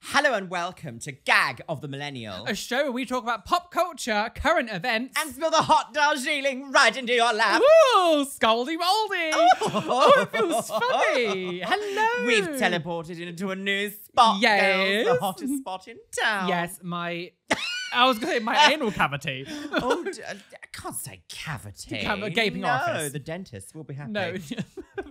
Hello and welcome to Gag of the Millennial. a show where we talk about pop culture, current events, and spill the hot Darjeeling right into your lap. Ooh, Scaldy Moldy. Oh. oh, it feels funny. Hello. We've teleported into a new spot. Yes. Girls, the hottest spot in town. Yes, my. I was going to say my anal cavity. Oh, d- I can't say cavity. Cav- a gaping no, orifice. the dentist will be happy. No,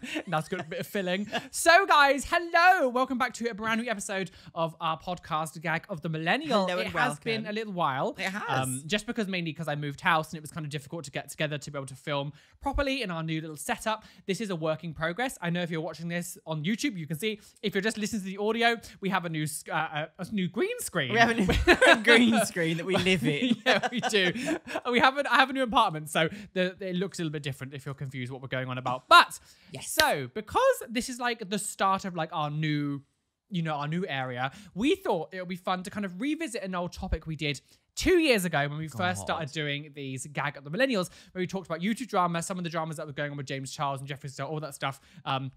that's got a bit of filling. So, guys, hello. Welcome back to a brand new episode of our podcast, Gag of the Millennial. Hello it has been a little while. It has. just because mainly because I moved house and it was kind of difficult to get together to be able to film properly in our new little setup. This is a work in progress. I know if you're watching this on YouTube, you can see. If you're just listening to the audio, we have a new uh, a, a new green screen. We have a new green screen that we live in. yeah, we do. we have an, I have a new apartment, so the, it looks a little bit different if you're confused what we're going on about. But Yes. So because this is like the start of like our new, you know, our new area, we thought it would be fun to kind of revisit an old topic we did. Two years ago, when we first started doing these gag at the millennials, where we talked about YouTube drama, some of the dramas that were going on with James Charles and Jeffree Star, all that stuff. Um,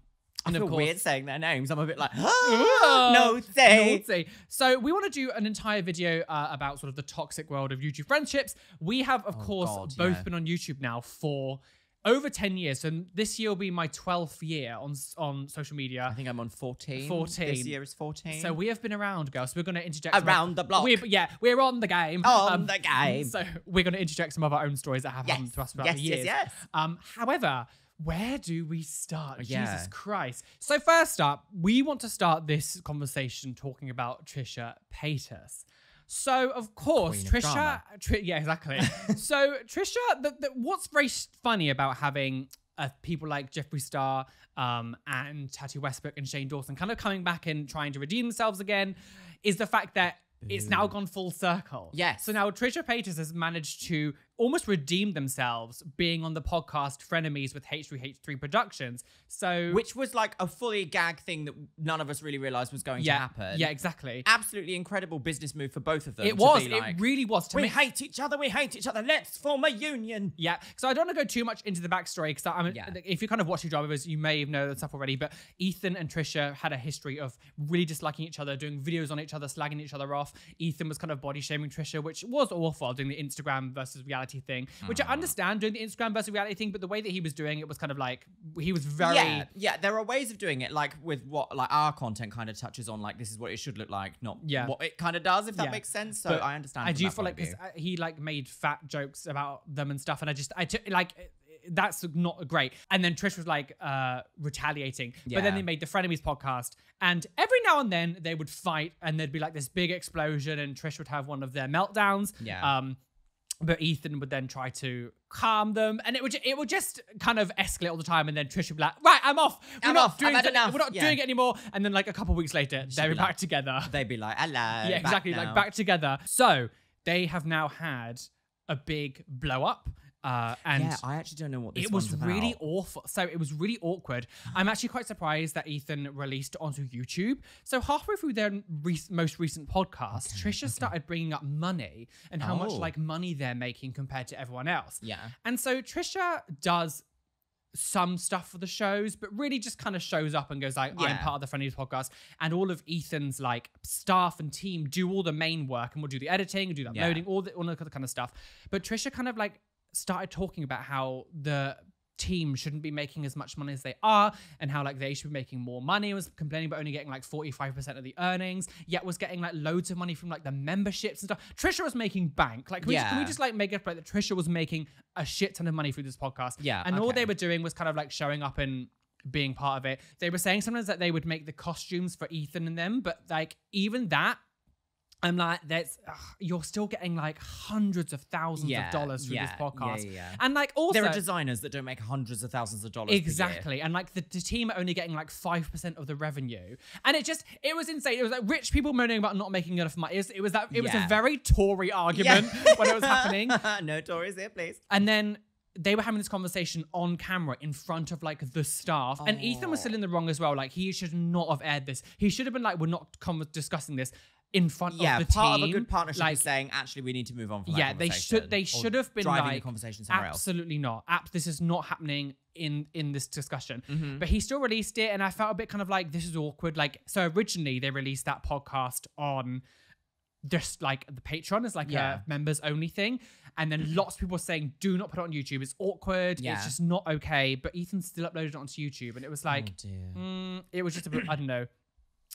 and I feel of course, weird saying their names. I'm a bit like, Oh, no, say. naughty. So we want to do an entire video uh, about sort of the toxic world of YouTube friendships. We have, of course, Oh, God, both yeah. been on YouTube now for over 10 years. So this year will be my 12th year on on social media. I think I'm on 14. 14. This year is 14. So we have been around, girls. So we're going to interject Around the block. We're, yeah, we're on the game. On Um, the game. So we're going to interject some of our own stories that have Yes, happened to us throughout yes, the yes, years. yes. Um, however, where do we start? Yeah. Jesus Christ. So first up, we want to start this conversation talking about Trisha Paytas. So of course, Queen Trisha. Tri- yeah, exactly. so Trisha, the, the, what's very funny about having uh, people like Jeffree Star um, and Tati Westbrook and Shane Dawson kind of coming back and trying to redeem themselves again is the fact that it's now gone full circle. Yes. So now Trisha Paytas has managed to almost redeemed themselves being on the podcast Frenemies with H3H3 Productions. So Which was like a fully gag thing that none of us really realized was going yeah, to happen. yeah, exactly. Absolutely incredible business move for both of them. It was. be It really was. We hate each other. We hate each other. Let's form a union. Yeah, so I don't want to go too much into the backstory because I'm Yeah. if you kind of watch the dramas, you may have know that stuff already. But Ethan and Trisha had a history of really disliking each other, doing videos on each other, slagging each other off. Ethan was kind of body shaming Trisha, which was awful, doing the Instagram versus reality thing, which I understand doing the Instagram versus reality thing, but the way that he was doing it was kind of like he was very Yeah, yeah. There are ways of doing it, like with what like our content kind of touches on, like this is what it should look like, not Yeah. what it kind of does. If that Yeah. makes sense. So But I understand. I do feel like uh, he like made fat jokes about them and stuff, and I just I took like uh, that's not great. And then Trish was like uh retaliating, but then they made the Frenemies podcast, and every now and then they would fight, and there'd be like this big explosion, and Trish would have one of their meltdowns. Yeah. Um, but Ethan would then try to calm them, and it would it would just kind of escalate all the time. And then Trish would be like, "Right, I'm off. We're I'm not off. Doing it. enough." We're not Yeah. doing it anymore." And then like a couple weeks later, they're be back like- together They'd be like, hello. yeah, exactly. now." Like back together. So they have now had a big blow up. Uh, and Yeah, I actually don't know what this it was really awful. So it was really awkward. I'm actually quite surprised that Ethan released onto YouTube. So halfway through their re- most recent podcast, Trisha started bringing up money and how much Oh. like money they're making compared to everyone else. Yeah. And so Trisha does some stuff for the shows, but really just kind of shows up and goes like, I'm part of the Frenemies podcast. And all of Ethan's like staff and team do all the main work and we'll do the editing and do that Yeah. loading, all the all the kind of stuff. But Trisha kind of like started talking about how the team shouldn't be making as much money as they are and how like they should be making more money was complaining about only getting like 45% of the earnings yet was getting like loads of money from like the memberships and stuff. Trisha was making bank. Like can, we, just, can we just like make it right that trisha was making a shit ton of money through this podcast? Yeah, and all they were doing was kind of like showing up and being part of it. They were saying sometimes that they would make the costumes for ethan and them but like even that I'm like, that's ugh, you're still getting like hundreds of thousands Yeah, of dollars through yeah, this podcast, yeah, yeah, and like also There are designers that don't make hundreds of thousands of dollars. Exactly. And like the, the team are only getting like 5% of the revenue. And it just, it was insane. It was like rich people moaning about not making enough money. It was, it was that, it was a very Tory argument when it was happening. no Tories here, please. And then they were having this conversation on camera in front of like the staff. And Ethan was still oh. in the wrong as well. Like he should not have aired this. He should have been like, we're not discussing this. In front yeah, of the part team. of a good partnership like, is saying actually we need to move on from that yeah, they should- they should have been driving like, the conversation somewhere else. Absolutely not. App, this is not happening in in this discussion. Mhm. But he still released it, and I felt a bit kind of like this is awkward. Like, so originally they released that podcast on just like the Patreon is like Yeah. a members only thing, and then lots of people saying, "Do not put it on YouTube. It's awkward. Yeah. It's just not okay." But Ethan still uploaded it onto YouTube, and it was like, oh. Mm, it was just a bit. I don't know.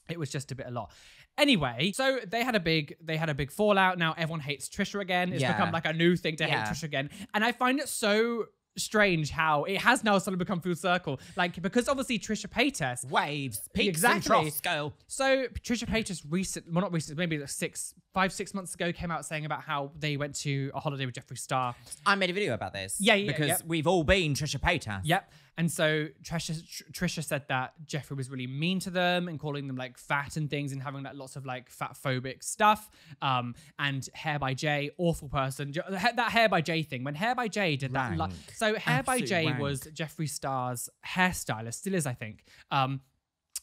It was just a bit a lot. Anyway, so they had a big they had a big fallout. Now everyone hates Trisha again. It's Yeah. become like a new thing to Yeah. hate Trisha again, and I find it so strange how it has now suddenly become full circle. Like because obviously Trisha Paytas. Waves, peaks Exactly. and scale. So trisha Paytas recent, well not recent, maybe like six, five, six months ago came out saying about how they went to a holiday with Jeffree Star. I made a video about this. Yeah, yeah, because yeah. we've all been Trisha Paytas. Yep. And so Trisha, Tr- Trisha said that Jeffree was really mean to them and calling them like fat and things and having like lots of like fat phobic stuff. Um, and Hair by Jay, awful person. That Hair by Jay thing. When Hair by Jay did that, so Hair by Jay rank. was Jeffree Star's hairstylist, still is, I think. Um,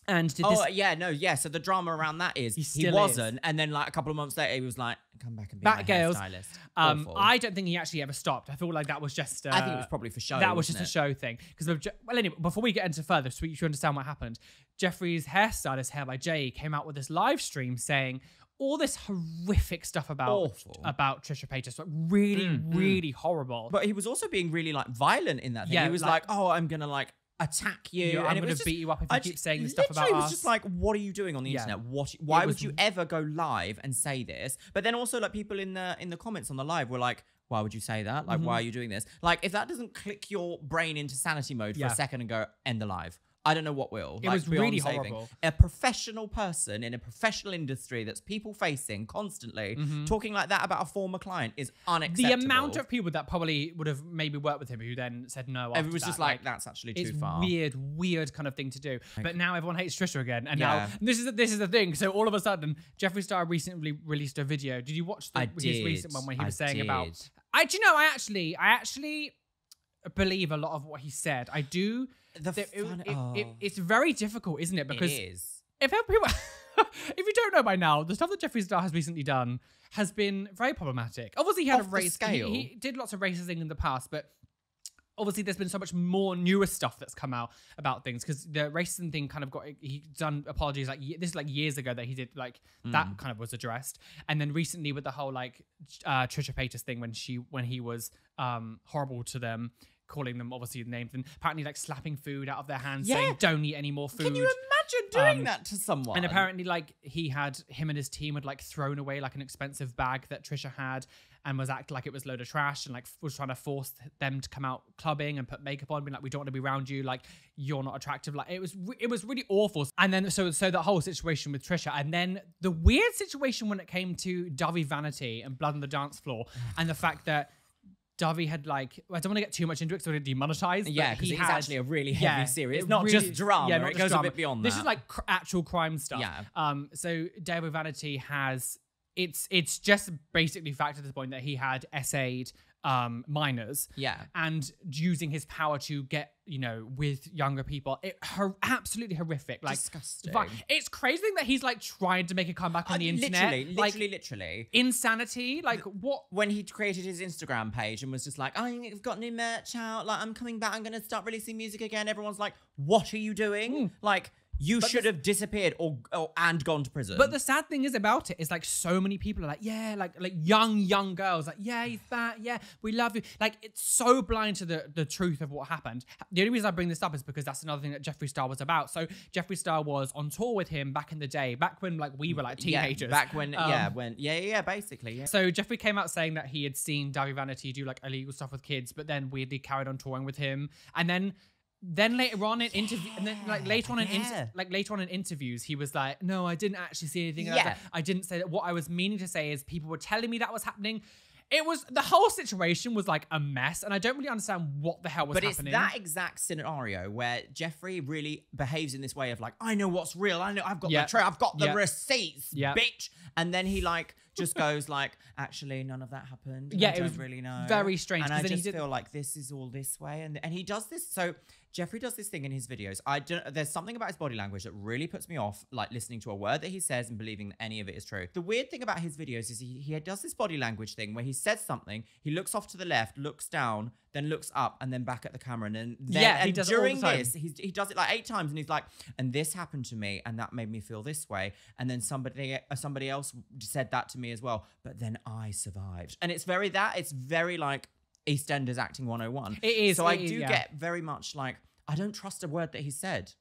and did Oh this yeah, no, yeah. So the drama around that is He he, wasn't, and then like a couple of months later, he was like, "Come back and be Back my girls. hairstylist." um, I don't think he actually ever stopped. I feel like that was just. Uh, I think it was probably for show. that was just wasn't a show thing. Because well, anyway, before we get into further, so you should understand what happened. Jeffree's hairstylist, Hair by Jay, came out with this live stream saying all this horrific stuff about Awful. about Trisha Paytas, like really, Mm, mm. really horrible. But he was also being really like violent in that thing. Yeah, he was like- like, "Oh, I'm gonna like attack you," and I'm it going to beat you up if I you keep ju- saying this stuff about us. was just like, "What are you doing on the Yeah. internet? What? Why was would you ever go live and say this?" But then also like people in the in the comments on the live were like. Why would you say that? Like, Mhm. why are you doing this? Like, if that doesn't click your brain into sanity mode for Yeah. a second and go end the live, I don't know what will. It Like, was really saving. horrible. A professional person in a professional industry that's people facing constantly Mhm. talking like that about a former client is unacceptable. the amount of people that probably would have maybe worked with him who then said no. it was that, just like, that's actually too it's far. weird, weird kind of thing to do. But now everyone hates Trisha again, and Yeah. now this is this is the thing. So all of a sudden, Jeffree Star recently released a video. Did you watch the, I his did. recent one where he I was saying about? I do you know I actually I actually believe a lot of what he said. I do. The that it- fun- it- it- oh, it's very difficult, isn't it? it Because is. if people, if you don't know by now, the stuff that Jeffree Star has recently done has been very problematic. Obviously, he had Off a race. He, scale. he did lots of racism in the past, but obviously there's been so much more newer stuff that's come out about things because the racism thing kind of got he done apologies like this is like years ago that he did like that Mm. kind of was addressed and then recently with the whole like uh Trisha Paytas thing when she when he was um horrible to them calling them obviously the names and apparently like slapping food out of their hands saying don't eat any more food Can you imagine doing Um, that to someone? and apparently, like he had him and his team had like thrown away like an expensive bag that Trisha had, and was acting like it was a load of trash, and like was trying to force them to come out clubbing and put makeup on, being like, "We don't want to be around you. Like you're not attractive." Like it was, it was really awful. And then so so that whole situation with Trisha, and then the weird situation when it came to Dahvie Vanity and Blood on the Dance Floor, and the fact that. Dahvie had like I don't want to get too much into it because we're demonetized. yeah, because he it's had- actually a really heavy yeah, series. It's not really- just drama. yeah, not it goes drama. a bit beyond This that. is like cr- actual crime stuff. Yeah. Um. So Dahvie Vanity has it's it's just basically fact at this point that he had essayed um minors yeah. and using his power to get you know with younger people. It her absolutely horrific. Like Disgusting. but it's crazy that he's like trying to make a comeback on Uh, the internet. Literally, like literally, literally. insanity. Like what? When he created his Instagram page and was just like, I've got new merch out, like I'm coming back, I'm gonna start releasing music again. Everyone's like, What are you doing? Mm. Like, you But should have disappeared or, or and gone to prison. But the sad thing is about it is like so many people are like, yeah, like like young young girls like, yeah, he's fat, yeah, we love you. Like it's so blind to the the truth of what happened. The only reason I bring this up is because that's another thing that Jeffree Star was about. So Jeffree Star was on tour with him back in the day, back when like we were like yeah, teenagers. back when, Um, yeah, when, yeah, yeah, yeah, basically, yeah. So Jeffree came out saying that he had seen Dahvie Vanity do like illegal stuff with kids, but then weirdly carried on touring with him. And then then later on in interview and then like later on in Yeah. like later on in interviews he was like no I didn't actually see anything like Yeah. that. I didn't say that what I was meaning to say is people were telling me that was happening it was the whole situation was like a mess and I don't really understand what the hell was But happening it's that exact scenario where Jeffree really behaves in this way of like, I know what's real. I know I've got Yeah. the tray, I've got the Yeah. receipts, Yeah. bitch. And then he like just goes like, actually, none of that happened. Yeah, I it was really know. very strange, And I just feel like this is all this way, and and he does this. So Jeffree does this thing in his videos. I don't. There's something about his body language that really puts me off, like listening to a word that he says and believing that any of it is true. The weird thing about his videos is he, he does this body language thing where he says something, he looks off to the left, looks down, then looks up, and then back at the camera, and then, then Yeah, he and does it all the during this, he's, he does it like eight times, and he's like, and this happened to me, and that made me feel this way, and then somebody uh, somebody else said that to me as well, but then I survived, and it's very that it's very like EastEnders acting 101. It is, So I it is, do yeah. get very much like I don't trust a word that he said.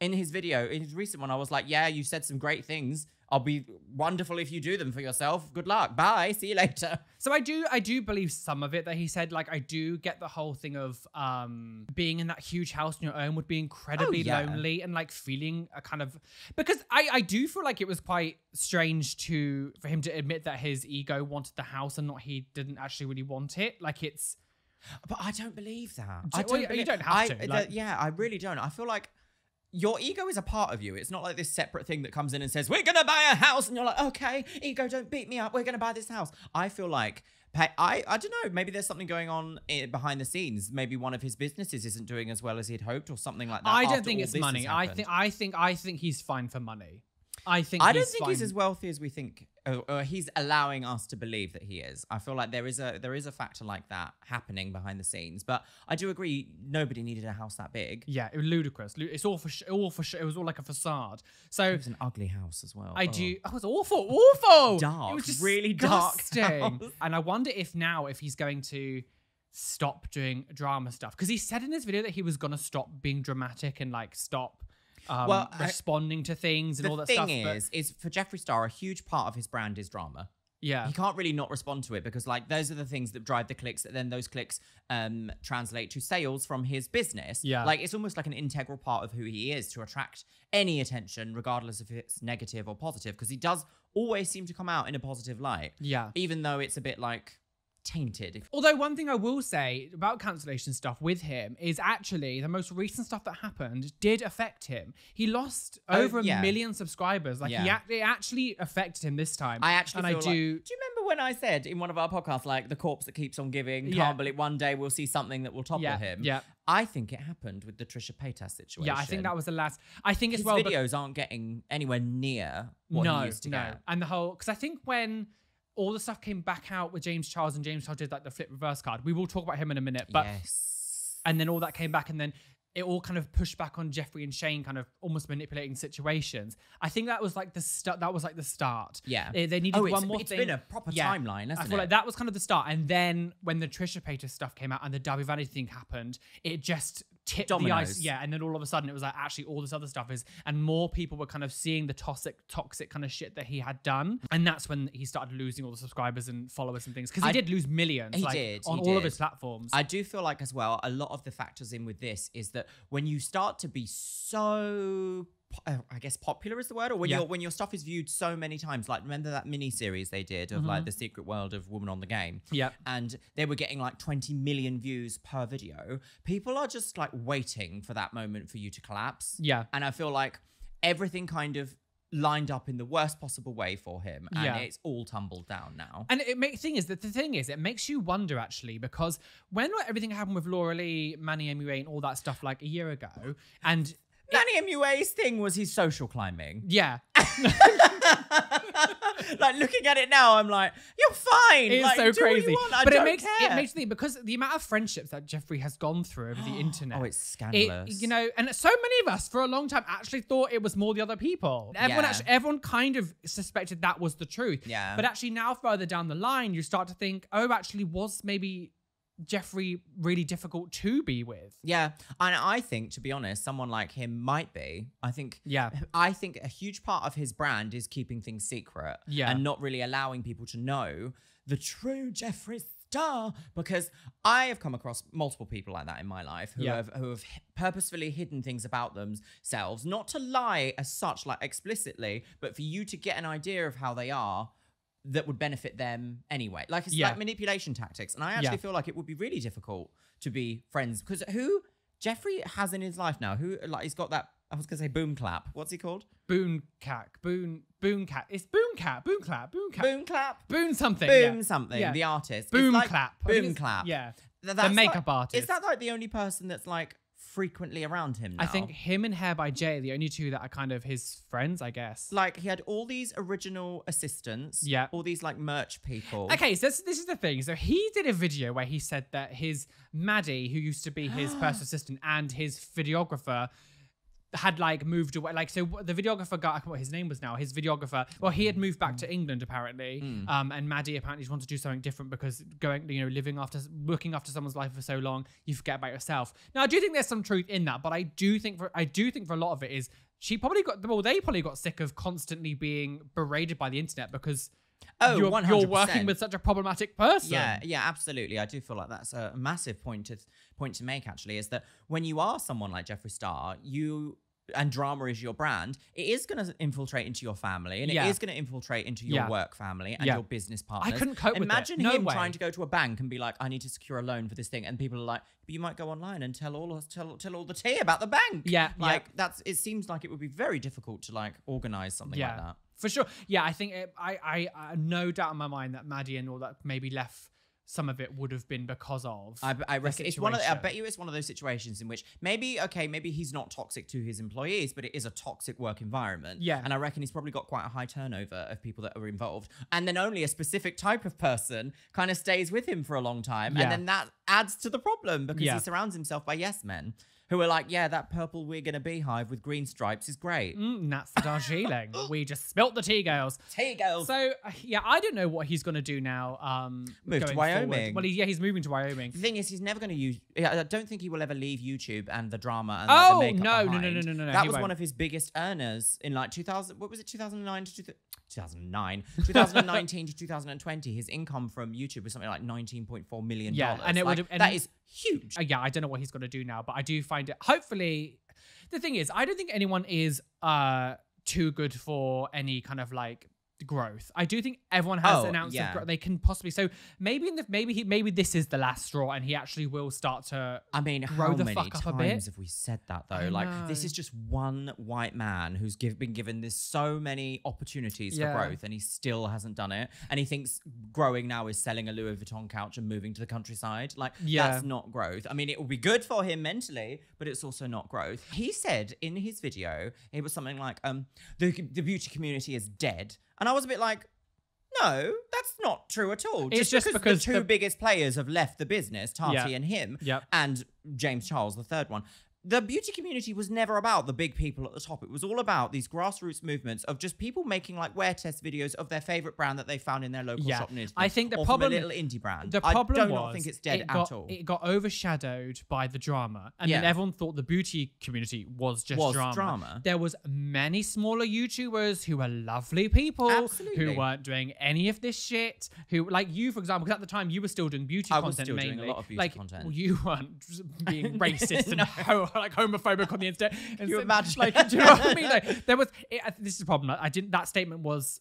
In his video, in his recent one, I was like, "Yeah, you said some great things. I'll be wonderful if you do them for yourself. Good luck. Bye. See you later." So I do I do believe some of it that he said. Like I do get the whole thing of um being in that huge house on your own would be incredibly yeah. lonely and like feeling a kind of because I I do feel like it was quite strange to for him to admit that his ego wanted the house and not he didn't actually really want it. Like it's But I don't believe that. Do- I don't. you believe- don't have I- to, the- like- yeah, I really don't. I feel like your ego is a part of you. It's not like this separate thing that comes in and says, "We're gonna buy a house," and you're like, "Okay, ego, don't beat me up. We're gonna buy this house." I feel like. I, I don't know. Maybe there's something going on eh, behind the scenes. Maybe one of his businesses isn't doing as well as he'd hoped, or something like that. I don't think it's money. I think I think I think he's fine for money. I think I don't he's think he's as wealthy as we think. Or, or he's allowing us to believe that he is. I feel like there is a there is a factor like that happening behind the scenes. But I do agree, nobody needed a house that big. Yeah, it was ludicrous. It's all for sh- all for sh- it was all like a facade. So It was an ugly house as well. I Oh. do. Oh, it was awful, awful. Dark, It was just really dark disgusting. house. And I wonder if now if he's going to stop doing drama stuff because he said in his video that he was gonna stop being dramatic and like stop um, Well, I- responding to things and all that thing stuff. but- is, is for Jeffree Star, a huge part of his brand is drama. yeah, He can't really not respond to it because, like, those are the things that drive the clicks. That then those clicks um, translate to sales from his business. Yeah. like it's almost like an integral part of who he is to attract any attention, regardless if it's negative or positive. Because he does always seem to come out in a positive light, yeah. even though it's a bit like tainted. Although one thing I will say about cancellation stuff with him is actually the most recent stuff that happened did affect him. He lost Oh, over yeah. a million subscribers. Like he Yeah. act- it actually affected him this time. I actually and I like- do. do you remember when I said in one of our podcasts, like the corpse that keeps on giving, can't believe one day we'll see something that will topple yeah, him? yeah, I think it happened with the Trisha Paytas situation. yeah. I think that was the last. I think as his well. bec- videos aren't getting anywhere near what no, he used to no. get. And the whole because I think when all the stuff came back out with James Charles and James Charles did like the flip reverse card. We will talk about him in a minute, but yes. and then all that came back and then it all kind of pushed back on Jeffree and Shane kind of almost manipulating situations. I think that was like the start that was like the start. Yeah. They, they needed Oh, it's, one more it's thing. been a proper Yeah. timeline, hasn't I feel it? like that was kind of the start. And then when the Trisha Paytas stuff came out and the Dahvie Vanity thing happened, it just tipped the ice. Yeah. And then all of a sudden it was like actually all this other stuff is and more people were kind of seeing the toxic toxic kind of shit that he had done. And that's when he started losing all the subscribers and followers and things. Because he I- did lose millions He like, did, on he all of his platforms. I do feel like as well, a lot of the factors in with this is that when you start to be so I guess popular is the word, or when Yeah. your when your stuff is viewed so many times. Like remember that mini series they did of Mm-hmm. like the secret world of Woman on the Game. yeah. and they were getting like 20 million views per video. People are just like waiting for that moment for you to collapse. Yeah. And I feel like everything kind of lined up in the worst possible way for him and Yeah. it's all tumbled down now. And it makes thing is that the thing is, it makes you wonder actually because when everything happened with Laura Lee, Manny MUA, and all that stuff like a year ago, and Manny MUA's thing was his social climbing. yeah, like looking at it now, I'm like, you're fine. it's like, so do what you crazy. but it makes care. it makes me because the amount of friendships that Jeffree has gone through over the oh, internet. Oh, it's it, scandalous. you know, and so many of us for a long time actually thought it was more the other people. Everyone Yeah. actually, everyone kind of suspected that was the truth. Yeah. But actually, now further down the line, you start to think, oh, actually, was maybe Jeffree really difficult to be with? Yeah, and I think, to be honest, someone like him might be. I think. Yeah. I think a huge part of his brand is keeping things secret. Yeah. And not really allowing people to know the true Jeffree Star. Because I have come across multiple people like that in my life who Yeah. have who have purposefully hidden things about themselves, not to lie as such, like explicitly, but for you to get an idea of how they are. That would benefit them anyway. Like it's Yeah. like manipulation tactics. And I actually Yeah. feel like it would be really difficult to be friends because who Jeffree has in his life now, who like he's got that I was gonna say boom clap. What's he called? Boon Cat, Boon, Boon Cat. It's Boon Cat, Boon Clap, Boon Cat, Boom clap. Boon something. Boom yeah. something. Yeah. The artist. Boom like Clap. Boom clap. Yeah. Th- The makeup like- artist. Is that like the only person that's like frequently around him. I think him and Hair by Jay are the only two that are kind of his friends, I guess. like he had all these original assistants. Yeah. All these like merch people. Okay, so this, this is the thing. So he did a video where he said that his Maddie, who used to be his personal assistant, and his videographer had like moved away. Like, so the videographer got, I can't what his name was now. His videographer, well, he had moved back to England apparently. Hmm. Um, and Maddie apparently just wanted to do something different because going, you know, living after, looking after someone's life for so long, you forget about yourself. Now, I do think there's some truth in that, but I do think for, I do think for a lot of it is she probably got, well, they probably got sick of constantly being berated by the internet because Oh, you're, you're working with such a problematic person. Yeah, yeah, absolutely. I do feel like that's a massive point to point to make. Actually, is that when you are someone like Jeffree Star, you and drama is your brand, it is going to infiltrate into your family and Yeah. it is going to infiltrate into your Yeah. work family and Yeah. your business partners. I couldn't cope with it. Imagine No him way. trying to go to a bank and be like, "I need to secure a loan for this thing," and people are like, "But you might go online and tell all tell tell all the tea about the bank." Yeah, yeah. like that's. It seems like it would be very difficult to like organize something like that. For sure. Yeah, I think it, I, I, I, no doubt in my mind that Maddie and all that maybe left some of it would have been because of. I, I reckon it's one of. The, I bet you it's one of those situations in which maybe okay, maybe he's not toxic to his employees, but it is a toxic work environment. Yeah. and I reckon he's probably got quite a high turnover of people that are involved, and then only a specific type of person kind of stays with him for a long time, Yeah. and then that adds to the problem because Yeah. he surrounds himself by yes men who are like, yeah, that purple wig and a beehive with green stripes is great. Mm, that's the Darjeeling. we just spilt the tea, girls. Tea girls. So uh, yeah, I don't know what he's gonna do now. Um, Move to going forward. Wyoming. Well, he, yeah, he's moving to Wyoming. the thing is, he's never going to use. I don't think he will ever leave YouTube and the drama and like, Oh, the makeup no, no, no, no, no, no, no, That was won't. one of his biggest earners in like 2000. What was it? 2009 to 2000 2009, 2019 to 2020. His income from YouTube was something like 19.4 million dollars. Yeah, and it like, would've- that is huge. Uh, yeah, I don't know what he's gonna do now, but I do find it. Hopefully, the thing is, I don't think anyone is uh too good for any kind of like growth. I do think everyone has Oh, an ounce yeah. growth. They can possibly. So maybe in the maybe he maybe this is the last straw, and he actually will start to. I mean, grow how the many fuck up a times bit. have we said that though? I Like, this is just one white man who's give, been given this so many opportunities Yeah. for growth, and he still hasn't done it. And he thinks growing now is selling a Louis Vuitton couch and moving to the countryside. Like, Yeah. that's not growth. I mean, it will be good for him mentally, but it's also not growth. He said in his video, it was something like, "Um, the the beauty community is dead," and I was a bit like. No, that's not true at all. It's just because the two the- biggest players have left the business, Tati Yeah. and him, Yep. and James Charles, the third one. The beauty community was never about the big people at the top. It was all about these grassroots movements of just people making like wear test videos of their favorite brand that they found in their local Yeah. shop near I think the problem- a little indie brand. The problem I do not think it's dead it got, at all. It got overshadowed by the drama, and then everyone thought the beauty community was just Was drama. drama. There was many smaller YouTubers who were lovely people Absolutely. who weren't doing any of this shit. Who like you, for example, because at the time you were still doing beauty I was content still doing a mainly. lot of beauty like, content. you weren't being racist and ho- like homophobic on the internet. And you so- imagine? Like, do you know what I mean? Like, there was. It, I- this is the problem. I didn't. That statement was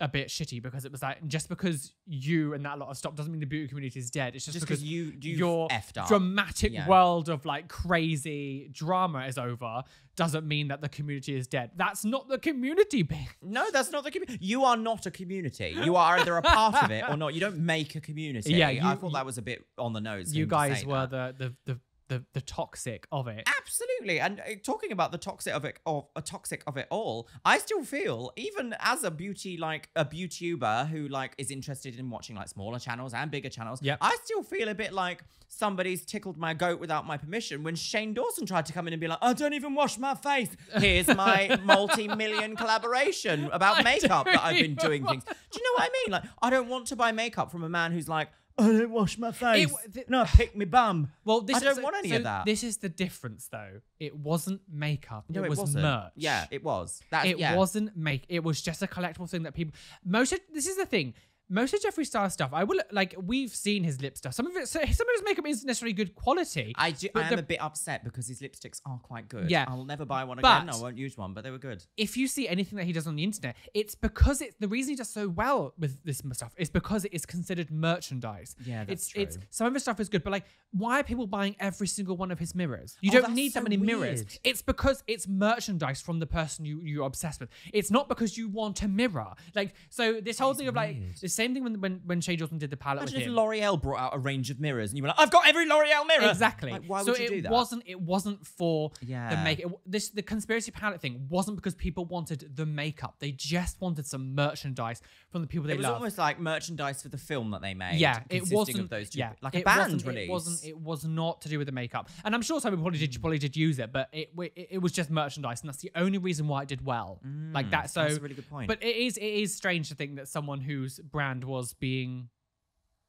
a bit shitty because it was like just because you and that lot of stop doesn't mean the beauty community is dead. It's just, Just because 'cause you- your dramatic Yeah. world of like crazy drama is over doesn't mean that the community is dead. That's not the community bit. no, that's not the community. You are not a community. You are either a part of it or not. You don't make a community. Yeah, I you- thought that was a bit on the nose. You guys were that. the, the the the the toxic of it. Absolutely, and uh, talking about the toxic of it, of a toxic of it all, I still feel even as a beauty like a beautuber who like is interested in watching like smaller channels and bigger channels. Yep. I still feel a bit like somebody's tickled my goat without my permission when Shane Dawson tried to come in and be like, I don't even wash my face. Here's my multi-million collaboration about I makeup that I've been doing things. Do you know what I mean? Like, I don't want to buy makeup from a man who's like. I don't wash my face. w- th- no, pick me bum. Well, this I is- don't want any so of that. This is the difference, though. It wasn't makeup. No, it it, was wasn't. merch. Yeah, it was. That, it yeah. wasn't make it was just a collectible thing that people most of this is the thing most of Jeffree Star stuff I will like we've seen his lip stuff some of it so some of his makeup isn't necessarily good quality I, do, I am the- a bit upset because his lipsticks are quite good. Yeah. I'll never buy one But- again. I won't use one, but they were good. if you see anything that he does on the internet it's because it's the reason he does so well with this stuff is because it is considered merchandise Yeah, that's it's it's true. some of his stuff is good but like why are people buying every single one of his mirrors you Oh, don't need that so many mirrors it's because it's merchandise from the person you you're obsessed with it's not because you want a mirror like so this whole thing of like weird. the same thing when when when Shane Dawson did the palette Imagine with if him. L'Oreal brought out a range of mirrors and you were like, I've got every L'Oreal mirror. Exactly. Like, why so would you it do that? wasn't it wasn't for the make it, this the conspiracy palette thing wasn't because people wanted the makeup. They just wanted some merchandise from the people they loved. It was love. almost like merchandise for the film that they made. yeah, it wasn't of those two, yeah, like a band wasn't, release. It wasn't. It was not to do with the makeup, and I'm sure some people probably did probably did use it, but it it, it was just merchandise, and that's the only reason why it did well. like that. So Mm, that's a really good point. But it is it is strange to think that someone whose brand was being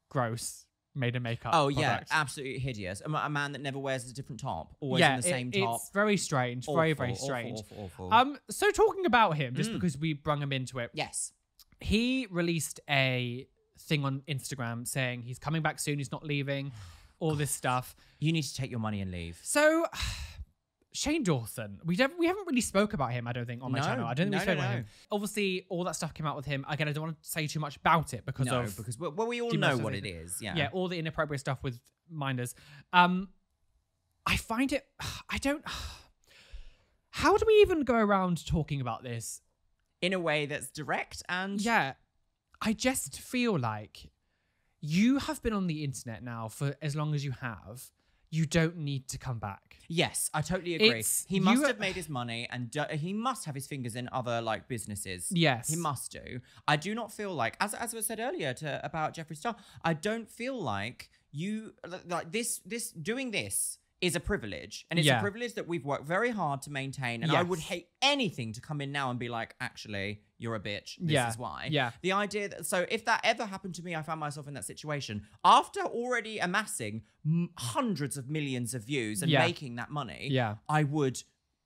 gross made a makeup. oh yeah, product. absolutely hideous. A, a man that never wears a different top, always yeah, in the it- same top. It's very strange. very Awful, very awful, strange. Awful, awful, Um, so talking about him, Mm. just because we brung him into it, yes. he released a thing on Instagram saying he's coming back soon, he's not leaving, all this stuff. You need to take your money and leave. So Shane Dawson, we don't we haven't really spoke about him, I don't think, on my No, channel. I don't think no, we spoke no, about him. Obviously, all that stuff came out with him. Again, I don't want to say too much about it because of because well, well, we all know what it is. Yeah. yeah, all the inappropriate stuff with minders. Um, I find it. I don't. How do we even go around talking about this? In a way that's direct and Yeah, I just feel like you have been on the internet now for as long as you have. You don't need to come back. Yes, I totally agree. It's- he must have made his money, and do- he must have his fingers in other like businesses. Yes. he must do. I do not feel like, as as was said earlier to about Jeffree Star, I don't feel like you like this. This doing this is a privilege, and it's Yeah. a privilege that we've worked very hard to maintain. And I would hate anything to come in now and be like, actually, you're a bitch. This Yeah, is why. yeah. The idea that so if that ever happened to me, I found myself in that situation after already amassing m- hundreds of millions of views and Yeah. making that money. Yeah. I would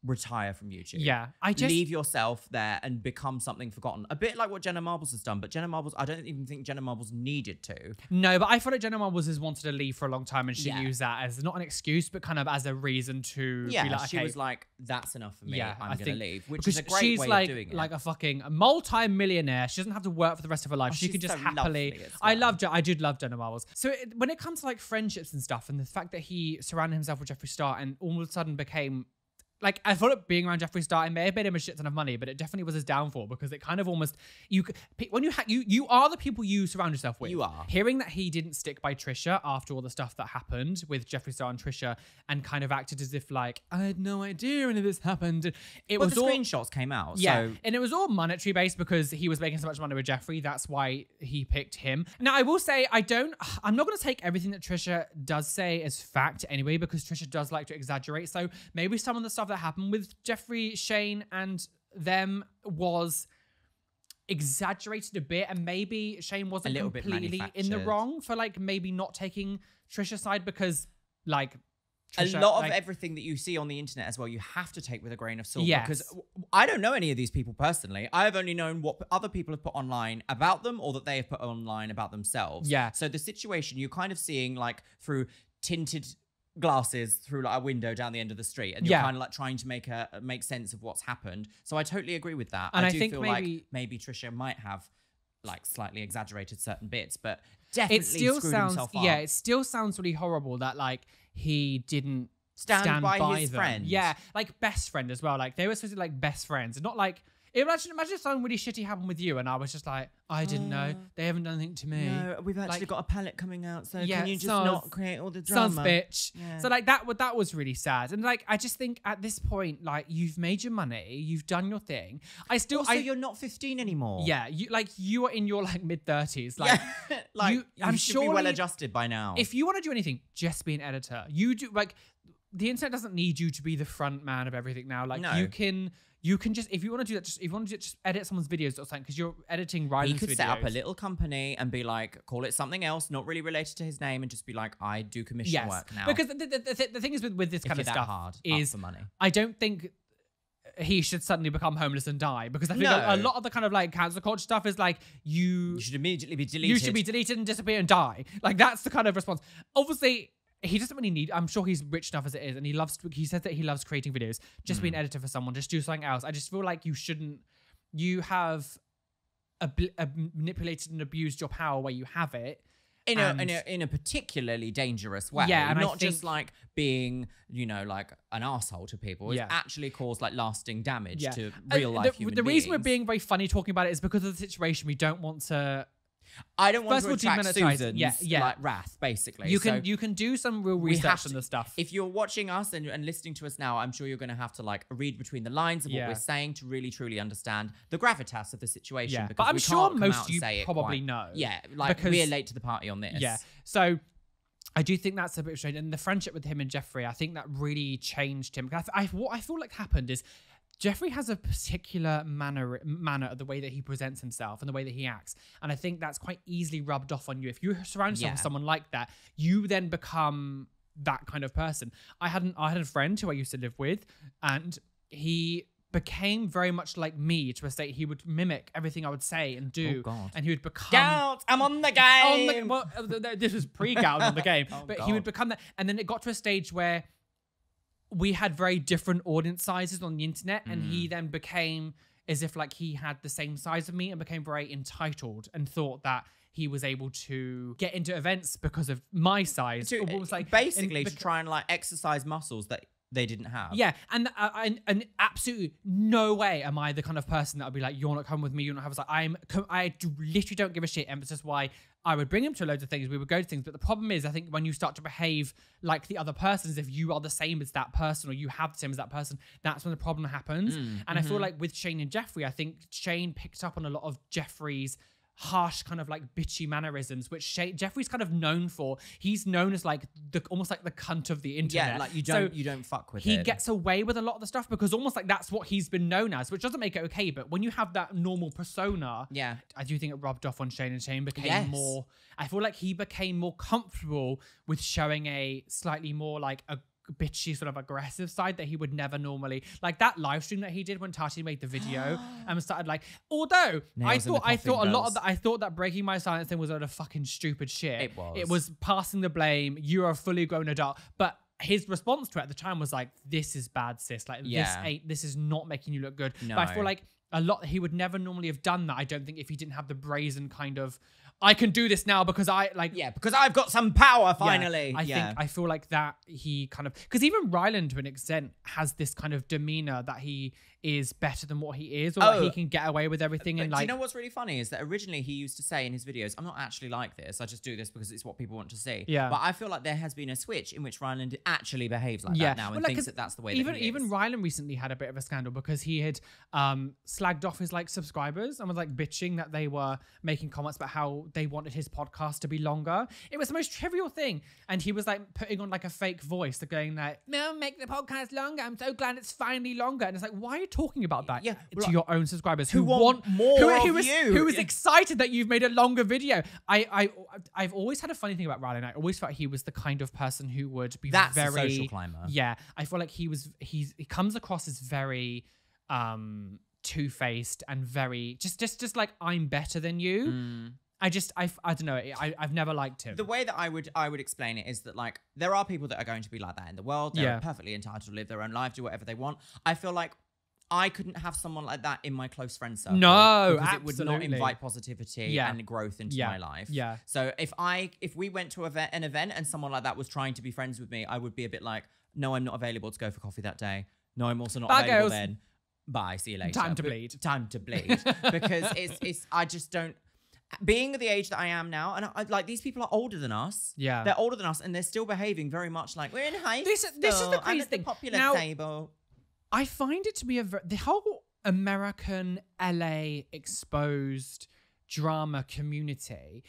retire from YouTube. Yeah, I just Leave yourself there and become something forgotten. A bit like what Jenna Marbles has done, but Jenna Marbles, I don't even think Jenna Marbles needed to. no, but I feel like Jenna Marbles has wanted to leave for a long time, and she Yeah. used that as not an excuse, but kind of as a reason to Yeah, be like, she okay, was like, "That's enough for me. Yeah, I'm I gonna think- leave," which is a great she's way like of doing it. like a fucking multi-millionaire. She doesn't have to work for the rest of her life. Oh, she can just so happily. as I well. love. I did love Jenna Marbles. So it, when it comes to like friendships and stuff, and the fact that he surrounded himself with Jeffree Star and all of a sudden became. Like I thought, it being around Jeffree Star, it may have made him a shit ton of money, but it definitely was his downfall because it kind of almost you when you ha- you you are the people you surround yourself with. You are. hearing that he didn't stick by Trisha after all the stuff that happened with Jeffree Star and Trisha, and kind of acted as if like I had no idea any of this happened. It well, was the all screenshots came out. yeah, so and it was all monetary based because he was making so much money with Jeffree. That's why he picked him. Now, I will say, I don't, I'm not going to take everything that Trisha does say as fact anyway, because Trisha does like to exaggerate. So maybe some of the stuff that happened with Jeffree, Shane, and them was exaggerated a bit, and maybe Shane wasn't little bit completely in the wrong for like maybe not taking Trisha's side because like. Trisha, a lot like- of everything that you see on the internet as well, you have to take with a grain of salt. Yes. Because I don't know any of these people personally. I've only known what other people have put online about them or that they have put online about themselves. Yeah. So the situation you're kind of seeing like through tinted glasses through like a window down the end of the street and you're Yeah. kind of like trying to make a uh, make sense of what's happened so i totally agree with that And I do think feel maybe- like maybe trisha might have like slightly exaggerated certain bits but definitely it still screwed sounds himself up. yeah it still sounds really horrible that like he didn't Stand by his them. friend. yeah like best friend as well like they were supposed to be like best friends and not like imagine imagine if something really shitty happened with you and i was just like i didn't know oh. they haven't done anything to me No, we've actually Like- got a palette coming out, so Yeah, can you just sons- not create all the drama? Sons bitch. Yeah. So like that that was really sad. And like I just think at this point, like you've made your money, you've done your thing. I still Also, I you're not 15 anymore. yeah, you like you are in your like mid thirties. Like Yeah. like you- you, I'm be well adjusted by now. if you want to do anything, just be an editor. You do like the internet doesn't need you to be the front man of everything now. Like No. you can you can just if you want to do that, just if you want to just edit someone's videos or something because you're editing Ryland's he could videos. set up a little company and be like, call it something else, not really related to his name, and just be like, I do commission yes, work now. because the, the, the, th- the thing is with with this if kind of stuff hard, is money. I don't think he should suddenly become homeless and die because I think a, a lot of the kind of like cancer culture stuff is like you You should immediately be deleted. you should be deleted and disappear and die. Like that's the kind of response. Obviously, he doesn't really need. I'm sure he's rich enough as it is, and he loves. He says that he loves creating videos. Just Hmm. be an editor for someone. Just do something else. I just feel like you shouldn't. You have ab- ab- manipulated and abused your power where you have it. in a, in a in a particularly dangerous way. Yeah, and not just like being, you know, like an asshole to people. It's Yeah. actually caused like lasting damage to Uh, real life the, the reason we're being very funny talking about it is because of the situation. We don't want to. I don't want First to attract Susan's yeah, yeah. like wrath, basically. You can So you can do some real research on the stuff. if you're watching us and, and listening to us now, I'm sure you're going to have to like read between the lines of Yeah. what we're saying to really truly understand the gravitas of the situation. Yeah, because but I'm sure most of you probably know. Yeah, like because- we're late to the party on this. Yeah. So I do think that's a bit strange. And the friendship with him and Jeffree, I think that really changed him. I, I, what I feel like happened is Jeffree has a particular manner manner of the way that he presents himself and the way that he acts. And I think that's quite easily rubbed off on you. If you surround yourself with someone like that, you then become that kind of person. I had an, I had a friend who I used to live with, and he became very much like me to a state he would mimic everything I would say and do, Oh, God. and he would become Gout, I'm on the game. on the, well, uh, th- th- this was pre-gout on the game, Oh, but he would become that, and then it got to a stage where we had very different audience sizes on the internet, and Mm. he then became as if like he had the same size of me, and became very entitled, and thought that he was able to get into events because of my size. to, It was like basically and to try and like exercise muscles that they didn't have. yeah, and, uh, and and absolutely no way am I the kind of person that would be like, you're not coming with me. You're not have. Like, I'm. I literally don't give a shit. Just why I would bring him to loads of things. We would go to things, but the problem is, I think when you start to behave like the other person, as if you are the same as that person or you have the same as that person, that's when the problem happens. Mm, and I mm-hmm. feel like with Shane and Jeffree, I think Shane picked up on a lot of Jeffree's harsh kind of like bitchy mannerisms which Shane, Jeffree's kind of known for he's known as like the almost like the cunt of the internet Yeah, like you don't you don't fuck with he it. gets away with a lot of the stuff because almost like that's what he's been known as, which doesn't make it okay. But when you have that normal persona, yeah. I do think it rubbed off on Shane, and Shane became Yes. more. I feel like he became more comfortable with showing a slightly more like a bitchy sort of aggressive side that he would never normally like that live stream that he did when Tati made the video and started like although I Nails in the thought I coffin thought a lot of that I thought that breaking my silence thing was a lot of fucking stupid shit. It was. it was passing the blame. You're a fully grown adult. But his response to it at the time was like this is bad sis. Like this ain't this is not making you look good. But I feel like a lot he would never normally have done that. I don't think if he didn't have the brazen kind of I can do this now because I like Yeah, because I've got some power yeah, finally. I yeah. think I feel like that he kind of because even Ryland to an extent has this kind of demeanor that he is better than what he is or that he Oh. can get away with everything and like you know what's really funny is that originally he used to say in his videos, "I'm not actually like this. I just do this because it's what people want to see." Yeah. But I feel like there has been a switch in which Ryland actually behaves like Yeah. that now Well, and like, thinks that that's the way even even. Ryland recently had a bit of a scandal because he had um slagged off his like subscribers and was like bitching that they were making comments about how they wanted his podcast to be longer. It was the most trivial thing, and he was like putting on like a fake voice, going like, "No, make the podcast longer. I'm so glad it's finally longer." And it's like, why talking about that? Yeah, to your own subscribers who, who want more who, who of was, you. who was Yeah. excited that you've made a longer video. I I I've always had a funny thing about Ryland. I always felt he was the kind of person who would be That's a very social climber. yeah, I feel like he was he's he comes across as very um two-faced and very just just just like I'm better than you. Mm. I just I I don't know. I I've never liked him. The way that I would I would explain it is that like there are people that are going to be like that in the world. They're Yeah. perfectly entitled to live their own life, do whatever they want. I feel like I couldn't have someone like that in my close friend circle. No, because it would not invite positivity Yeah. and growth into Yeah. my life. Yeah. So if I if we went to an event and someone like that was trying to be friends with me, I would be a bit like, no, I'm not available to go for coffee that day. No, I'm also not Bye, available girls. then. Bye. See you later. Time to But- bleed. Time to bleed because it's it's I just don't. Being the age that I am now, and I, like these people are older than us. Yeah. they're older than us, and they're still behaving very much like we're in high This- school. this is the crazy thing. popular Now- table. I find it to be a the whole American LA exposed drama community.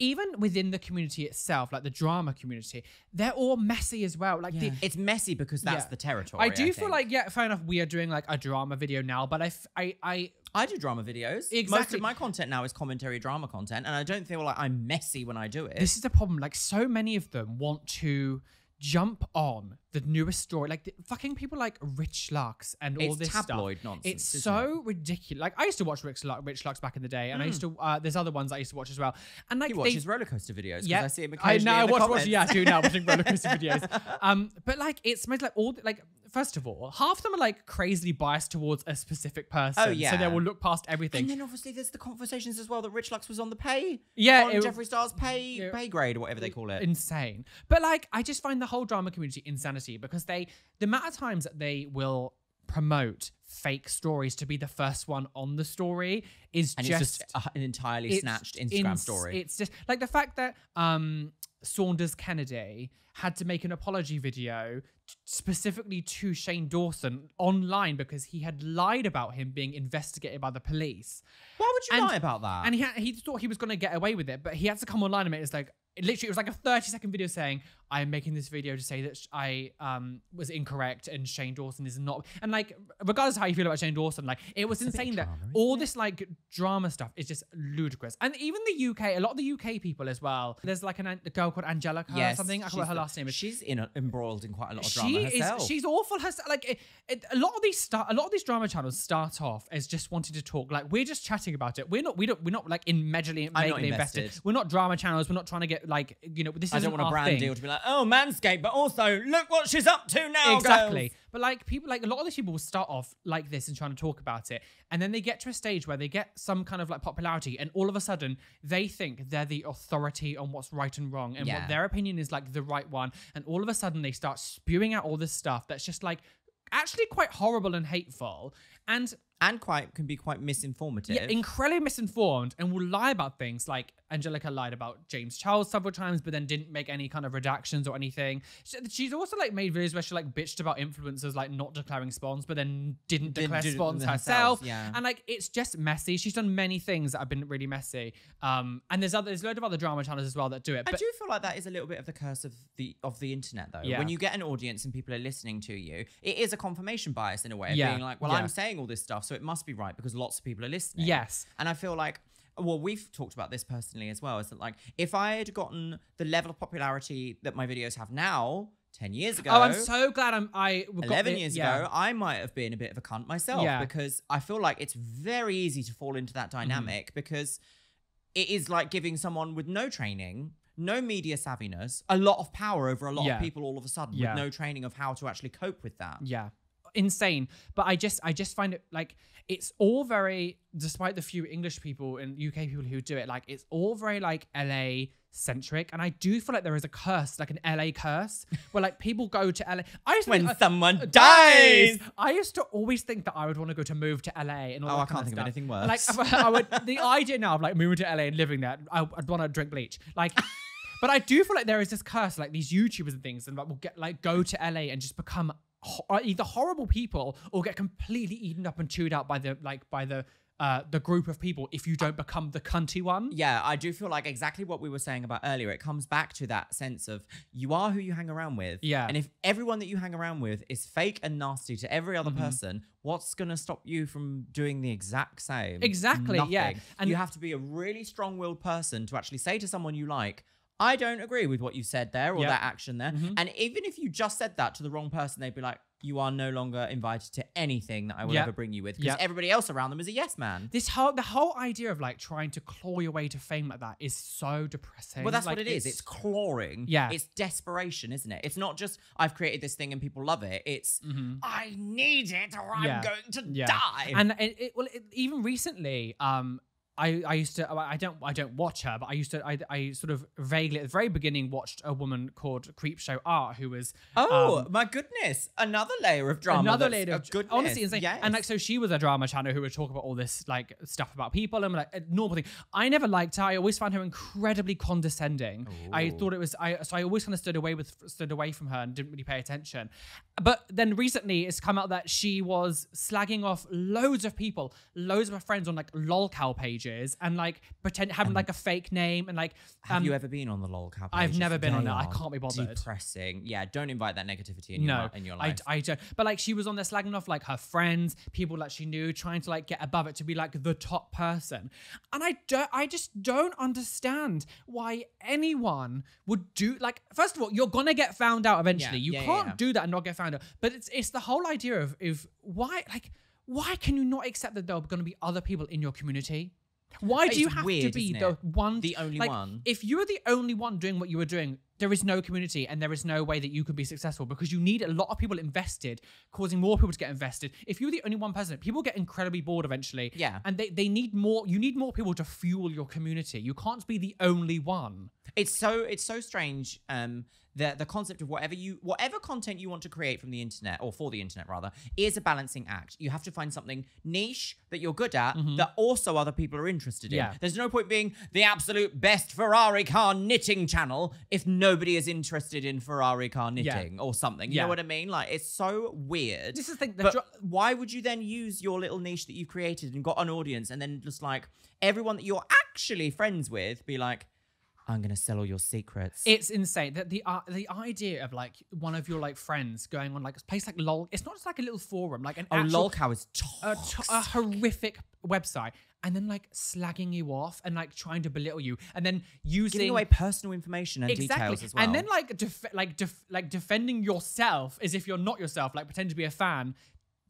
Even within the community itself, like the drama community, they're all messy as well. Like the, It's messy because that's Yeah. the territory. I do feel think. like yeah, fair enough. We are doing like a drama video now, but I, f- I, I I do drama videos. Most Exactly. of my content now is commentary drama content, and I don't feel like I'm messy when I do it. this is the problem. Like so many of them want to jump on the newest story, like the, fucking people like Rich Lux and all It's this tabloid stuff. nonsense, It's so ridiculous. Like I used to watch Rich Lux, Rich Lux back in the day, and I used to. Uh, there's other ones I used to watch as well. And like he they, watches roller coaster videos. yeah, I see him I occasionally know. I the watch, watch, yeah, I do now watching roller coaster videos. Um, but like it's made like all like first of all, half of them are like crazily biased towards a specific person. so they will look past everything. And then obviously there's the conversations as well that Rich Lux was on the pay. Yeah, on it- Jeffree Star's pay Yeah. pay grade or whatever they call it. insane. But like, I just find the whole drama community insanity because they, the amount of times that they will promote fake stories to be the first one on the story is And just, it's just an entirely snatched Instagram ins- story. It's just like the fact that um Sanders Kennedy had to make an apology video t- specifically to Shane Dawson online because he had lied about him being investigated by the police. Why would you and- lie about that? And he had, he thought he was going to get away with it, but he had to come online and make it's like literally it was like a 30 second video saying I am making this video to say that I um was incorrect and Shane Dawson is not and like regardless of how you feel about Shane Dawson like it was It's insane that drama, isn't all it? this like drama stuff is just ludicrous and even the UK a lot of the UK people as well there's like an, a girl called Angelica or something I forgot her last name is She's in a, embroiled in quite a lot of drama she herself. is she's awful herself like it, it, a lot of these start a lot of these drama channels start off as just wanting to talk like we're just chatting about it we're not we don't we're not like in majorly majorly invested. invested. we're not drama channels we're not trying to get like you know this I is don't want a brand thing. deal to be like, Uh, oh, Manscaped, but also look what she's up to now. exactly girls." but like people like a lot of these people will start off like this and trying to talk about it and then they get to a stage where they get some kind of like popularity and all of a sudden they think they're the authority on what's right and wrong and Yeah. what their opinion is like the right one and all of a sudden they start spewing out all this stuff that's just like actually quite horrible and hateful and And quite can be quite misinformative. yeah, incredibly misinformed and will lie about things like Angelica lied about James Charles several times, but then didn't make any kind of redactions or anything. She- She's also like made videos where she like bitched about influencers like not declaring spawns, but then didn't Didn't declare spawns themselves, herself. yeah. And like it's just messy. She's done many things that have been really messy. Um, and there's other there's a load of other drama channels as well that do it. I But do feel like that is a little bit of the curse of the of the internet, though. Yeah. When you get an audience and people are listening to you, it is a confirmation bias in a way of Yeah, being like, "Well, yeah. I'm saying all this stuff, so it must be right because lots of people are listening." yes, And I feel like, well, we've talked about this personally as well. Is that like if I had gotten the level of popularity that my videos have now ten years ago? oh, I'm so glad I'm I got 11 the- years yeah. ago, I might have been a bit of a cunt myself Yeah. because I feel like it's very easy to fall into that Mm-hmm. dynamic because it is like giving someone with no training, no media savviness, a lot of power over a lot Yeah. of people all of a sudden with no training of how to actually cope with that. Yeah. Insane. But I just I just find it like it's all very despite the few English people and UK people who do it, like it's all very like LA centric. And I do feel like there is a curse, like an LA curse, where like people go to LA. I used to When think- uh, someone dies. dies. I used to always think that I would want to go to move to LA and all Oh, that I can't think of stuff. anything Like. I would, the idea now of like moving to LA and living there, I, I'd want to drink bleach. Like, but I do feel like there is this curse, like these YouTubers and things, and like will get like go to LA and just become ho- uh, either horrible people or get completely eaten up and chewed out by the like by the uh the group of people if you don't become the cunty one. Yeah, I do feel like exactly what we were saying about earlier. It comes back to that sense of you are who you hang around with. Yeah. And if everyone that you hang around with is fake and nasty to every other Mm-hmm. person, what's going to stop you from doing the exact same? Exactly, yeah. And- you have to be a really strong willed person to actually say to someone you like, I don't agree with what you said there or Yep. that action there. Mhm. And even if you just said that to the wrong person, they'd be like, you are no longer invited to anything that I will Yep. ever bring you with because Yep. everybody else around them is a yes man. This whole the whole idea of like trying to claw your way to fame like that is so depressing. Well, that's Like, what it is. It's clawing. Yeah. It's desperation, isn't it? It's not just I've created this thing and people love it. It's Mhm. I need it or I'm going to Yeah. die. And it, it, well, it, even recently, um, I, I used to I don't I don't watch her, but I used to I, I sort of vaguely at the very beginning watched a woman called Creepshow Art who was oh um, my goodness, another layer of drama. another layer of goodness. honestly insane. Yes. And like so she was a drama channel who would talk about all this like stuff about people and like a normal thing. I never liked her. I always found her incredibly condescending. I thought it was I so I always kind of stood away with stood away from her and didn't really pay attention. But then recently it's come out that she was slagging off loads of people, loads of her friends on like lolcow pages and like pretend having like a fake name and like Have um, you ever been on the lol cow? I've never been on it. I can't be bothered. Depressing. Yeah, don't invite that negativity in your no, li- in your I, life. I don't. But like, she was on there slagging off like her friends, people that she knew, trying to like get above it to be like the top person. And I don't. I just don't understand why anyone would do like. First of all, you're gonna get found out eventually. you yeah, yeah, can't yeah. do that and not get found out. But it's it's the whole idea of if why like why can you not accept that there are going to be other people in your community? Why do you have to be the one, The only like, one. If you are the only one doing what you were doing, there is no community and there is no way that you could be successful because you need a lot of people invested, causing more people to get invested. If you're the only one person, people get incredibly bored eventually. Yeah. And they, they need more, you need more people to fuel your community. You can't be the only one. It's so it's so strange. Um, the the concept of whatever you whatever content you want to create from the internet or for the internet rather is a balancing act. You have to find something niche that you're good at that also other people are interested in. Yeah. There's no point being the absolute best Ferrari car knitting channel if nobody is interested in Ferrari car knitting or something. You Yeah. know what I mean? Like it's so weird. This is the thing. But dro- why would you then use your little niche that you've created and got an audience and then just like everyone that you're actually friends with be like, I'm gonna sell all your secrets. It's insane that the uh, the idea of like one of your like friends going on like a place like lol. It's not just like a little forum, like an oh, actual, lolcow is a, a horrific website, and then like slagging you off and like trying to belittle you, and then using giving away personal information and exactly, details as well. and then like def- like def- like defending yourself as if you're not yourself, like pretend to be a fan.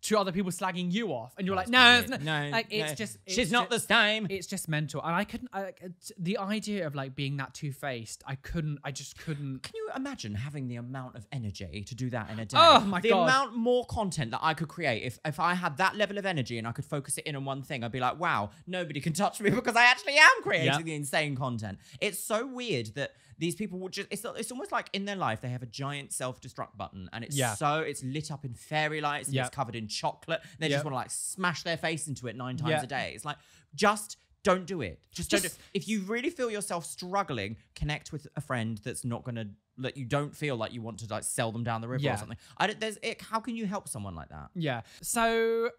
To other people slagging you off, and you're like, no, it's not. no, like it's no. just she's it's not the same. It's just mental, and I couldn't. I, the idea of like being that two faced, I couldn't. I just couldn't. Can you imagine having the amount of energy to do that in a day? Oh my the God. amount more content that I could create if if I had that level of energy and I could focus it in on one thing, I'd be like, wow, nobody can touch me because I actually am creating Yeah. the insane content. It's so weird that these people would just it's it's almost like in their life they have a giant self-destruct button and it's Yeah. so it's lit up in fairy lights and Yeah. it's covered in chocolate. They Yeah. just want to like smash their face into it nine times Yeah. a day. It's like just don't do it. Just, don't do Just- If you really feel yourself struggling, connect with a friend that's not going to that you don't feel like you want to like sell them down the river Yeah. or something. I don't, there's it, how can you help someone like that? Yeah. So,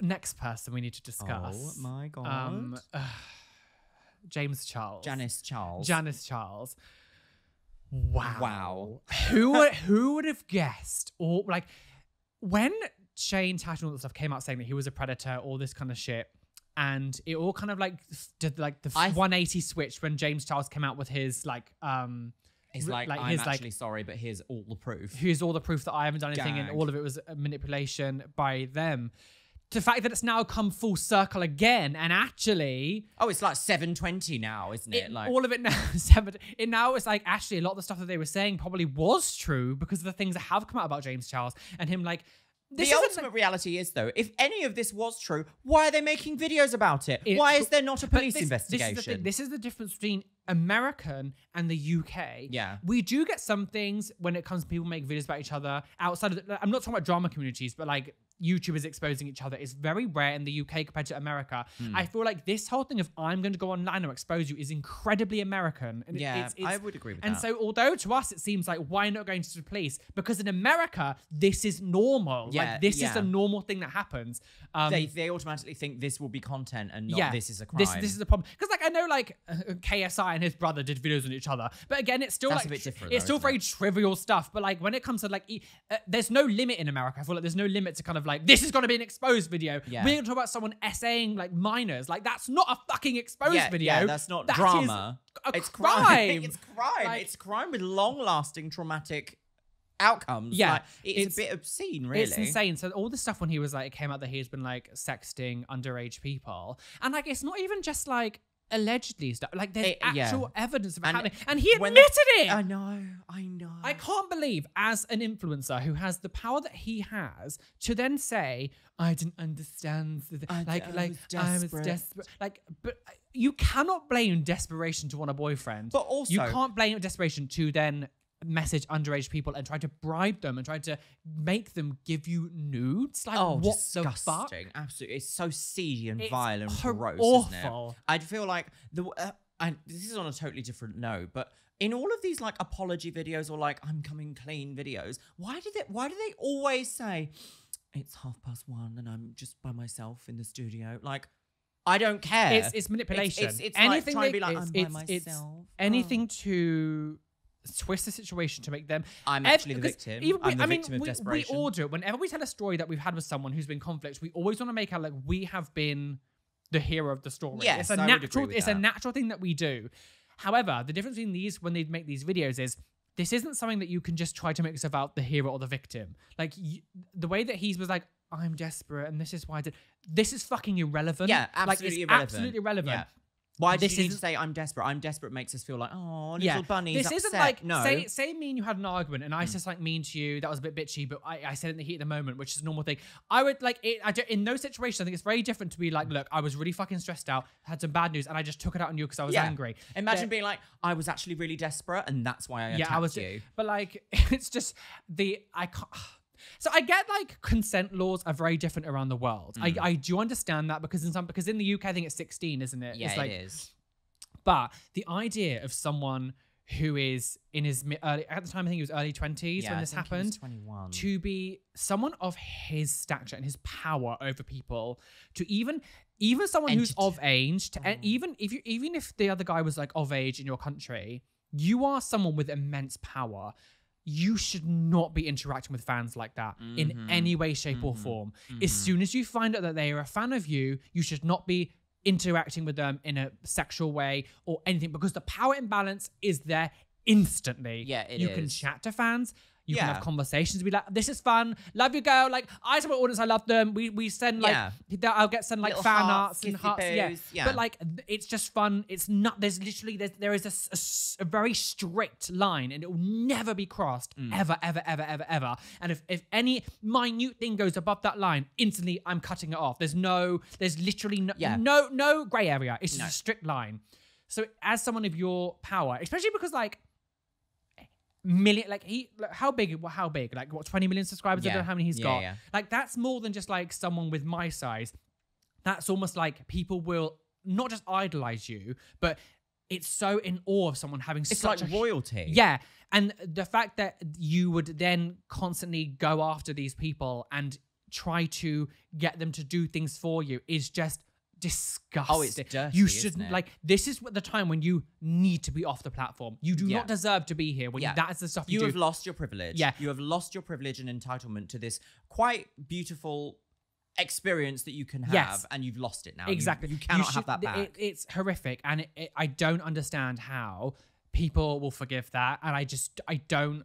next person we need to discuss. Oh my god. Um, James Charles. Janice Charles. Janice Charles. Wow. Wow. who would, who would have guessed? Or like when Shane Tatum and all that stuff came out saying that he was a predator, all this kind of shit. And it all kind of like did like the I th- 180 switch when James Charles came out with his like um He's like, like I'm his, like- actually sorry, but here's all the proof. here's all the proof that I haven't done anything, and all of it was manipulation by them. The fact that it's now come full circle again, and actually, Oh, it's like 720 now, isn't it? it, like all of it now, seven- it now is like actually a lot of the stuff that they were saying probably was true because of the things that have come out about James Charles and him. Like this the ultimate like- reality is though, if any of this was true, why are they making videos about it? It- why is there not a police this- investigation? This is, the this is the difference between American and the UK. Yeah. We do get some things when it comes to people making videos about each other outside of the, I'm not talking about drama communities, but like YouTubers exposing each other is very rare in the UK compared to America. Hmm. I feel like this whole thing of I'm going to go online and expose you is incredibly American. And yeah, it's- it's- I would agree with and that. And so, although to us it seems like why not going to the police? Because in America, this is normal. Yeah, like this is yeah. a normal thing that happens. Um, they, they automatically think this will be content and not yeah, this is a crime. This, this is a problem because, like, I know, like KSI and his brother did videos on each other, but again, it's still That's like different, It's though, still very it? trivial stuff. But like, when it comes to like, e- uh, there's no limit in America. I feel like there's no limit to kind of like this is going to be an exposed video. Yeah. We're going to talk about someone essaying like minors. Like, that's not a fucking exposed yeah, video. Yeah, that's not That is drama. it's crime. it's crime. Like- it's crime with long-lasting traumatic outcomes. Yeah, Like, it's, it's- a bit obscene, really. It's insane. So all the stuff when he was like, it came out that he's been like sexting underage people, and like it's not even just like allegedly stuff. Like there's It- yeah. actual evidence of it And happening, and he when the- admitted it. I know. I know. I can't believe, as an influencer who has the power that he has, to then say, "I didn't understand." The I- like, I like was I was desperate." desperate. Like, but you cannot blame desperation to want a boyfriend. But also- you can't blame desperation to then message underage people and try to bribe them and try to make them give you nudes. Like, Oh, what the fuck? disgusting! Absolutely, it's so seedy and It's vile and gross, isn't awful. it? I'd feel like the. Uh, and this is on a totally different note, but in all of these like apology videos or like I'm coming clean videos, why did it? Why do they always say it's half past one and I'm just by myself in the studio? Like, I don't care. It's, it's manipulation. It's, it's, like trying to be like it's, I'm by it's- it's myself. anything to twist the situation to make them. I'm Ev- actually the victim. even we- I'm the I mean, victim of we, desperation. We all do it. Whenever we tell a story that we've had with someone who's been conflict, we always want to make out like we have been the hero of the story. Yes, it's a I would agree natural. It's a that. natural thing that we do. However, the difference between these when they make these videos is. This isn't something that you can just try to make yourself out the hero or the victim. Like the way that he was like, "I'm desperate, and this is why I did." This is fucking irrelevant. Yeah, like, absolutely it's irrelevant. Absolutely irrelevant. Yeah. Why This you need to isn't- say I'm desperate? I'm desperate makes us feel like, oh, little yeah, bunny's this upset. isn't like no. say say me and you had an argument and I Mm. said something mean to you that was a bit bitchy, but I, I said it in the heat of the moment, which is a normal thing. I would like it. I do, in those situations, I think it's very different to be like, look, I was really fucking stressed out, had some bad news, and I just took it out on you because I was Yeah. angry. Imagine That- being like, I was actually really desperate, and that's why I attacked yeah, I was. you. But like, it's just the I can't. So I get like consent laws are very different around the world. Mm. I, I do understand that because in some because in the UK I think it's 16, isn't it? Yeah, it's like, it is. But the idea of someone who is in his early at the time I think he was early 20s Yeah, when this happened 21. to be someone of his stature and his power over people to even even someone who's of age to and Oh. even if you even if the other guy was like of age in your country you are someone with immense power you should not be interacting with fans like that in Mhm. any way shape or Mhm. form as Mhm. soon as you find out that they are a fan of you you should not be interacting with them in a sexual way or anything because the power imbalance is there instantly Yeah, it you can chat to fans you can have conversations be like this is fun love you girl like i tell my audience i love them we we send like Yeah. i'll get send like Little fan hearts, arts and hearts yeah. yeah. but like it's just fun it's not there's literally there's, there is a a, a very strict line and it will never be crossed Mm. ever ever ever ever ever and if if any minute thing goes above that line instantly i'm cutting it off there's no there's literally no Yeah. no no gray area it's just a strict line so as someone of your power especially because like million like he like, how big well, how big? Like what 20 million subscribers i don't know how many he's Yeah, got? yeah. like that's more than just like someone with my size. That's almost like people will not just idolize you but it's so in awe of someone having It's such like a royalty. yeah. And the fact that you would then constantly go after these people and try to get them to do things for you is just disgusting Oh, it's dirty, you shouldn't like this is what the time when you need to be off the platform you do Yeah. not deserve to be here when Yeah. that is the stuff you, You do have lost your privilege. Yeah. You have lost your privilege and entitlement to this quite beautiful experience that you can have, Yes. and you've lost it now. Exactly. You, cannot should- have that back. it- it's horrific, and it, it, I don't understand how people will forgive that, and I just I don't.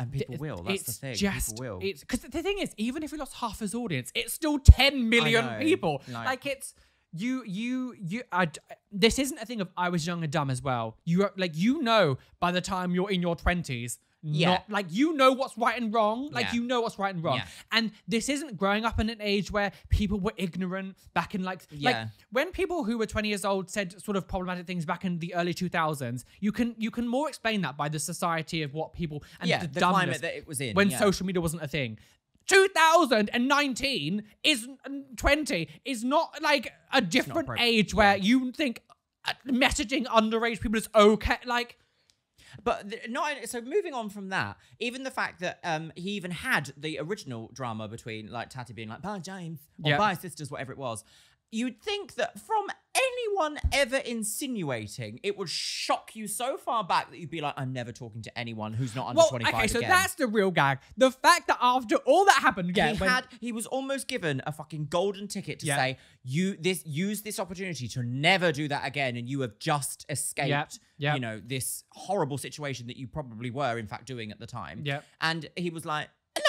and people will. That's the thing. Just, people will. It's because the thing is, even if we lost half his audience, it's still ten million know, people. like- Like, it's you, you, you. I, this isn't a thing of I was young and dumb as well. You are like you know by the time you're in your twenties. Yeah. Not, like you know what's right and wrong. Like Yeah. you know what's right and wrong. Yeah. And this isn't growing up in an age where people were ignorant back in like like when people who were 20 years old said sort of problematic things back in the early 2000s you can you can more explain that by the society of what people and yeah, the, the dumbness climate that it was in. when yeah. social media wasn't a thing 2019 is 20 is not like a different age where you think uh, messaging underage people is okay like But the, not so. Moving on from that, even the fact that um he even had the original drama between like Tati being like bye James or Yeah. bye sisters, whatever it was. You'd think that from anyone ever insinuating, it would shock you so far back that you'd be like, I'm never talking to anyone who's not under well 25 okay so again. that's the real gag the fact that after all that happened yeah he when- had he was almost given a fucking golden ticket to Yeah. say you this use this opportunity to never do that again and you have just escaped Yep. you know this horrible situation that you probably were in fact doing at the time Yep. and he was like no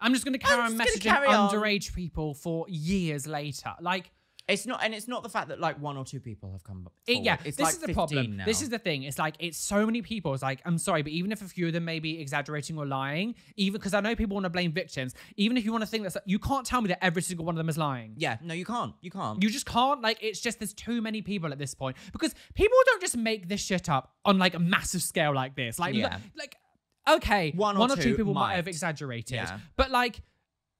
i'm just going to carry on messaging gonna carry on. underage people for years later like it's not and it's not the fact that like one or two people have come It, yeah, it's this like is the problem. now. This is the thing. It's like it's so many people. It's like I'm sorry, but even if a few of them may be exaggerating or lying, even because I know people want to blame victims, even if you want to think that you can't tell me that every single one of them is lying. yeah no you can't you can't You just can't. Like it's just there's too many people at this point because people don't just make this shit up on like a massive scale like this. Like Yeah. like okay, One or two two people might might. have exaggerated, Yeah. but like.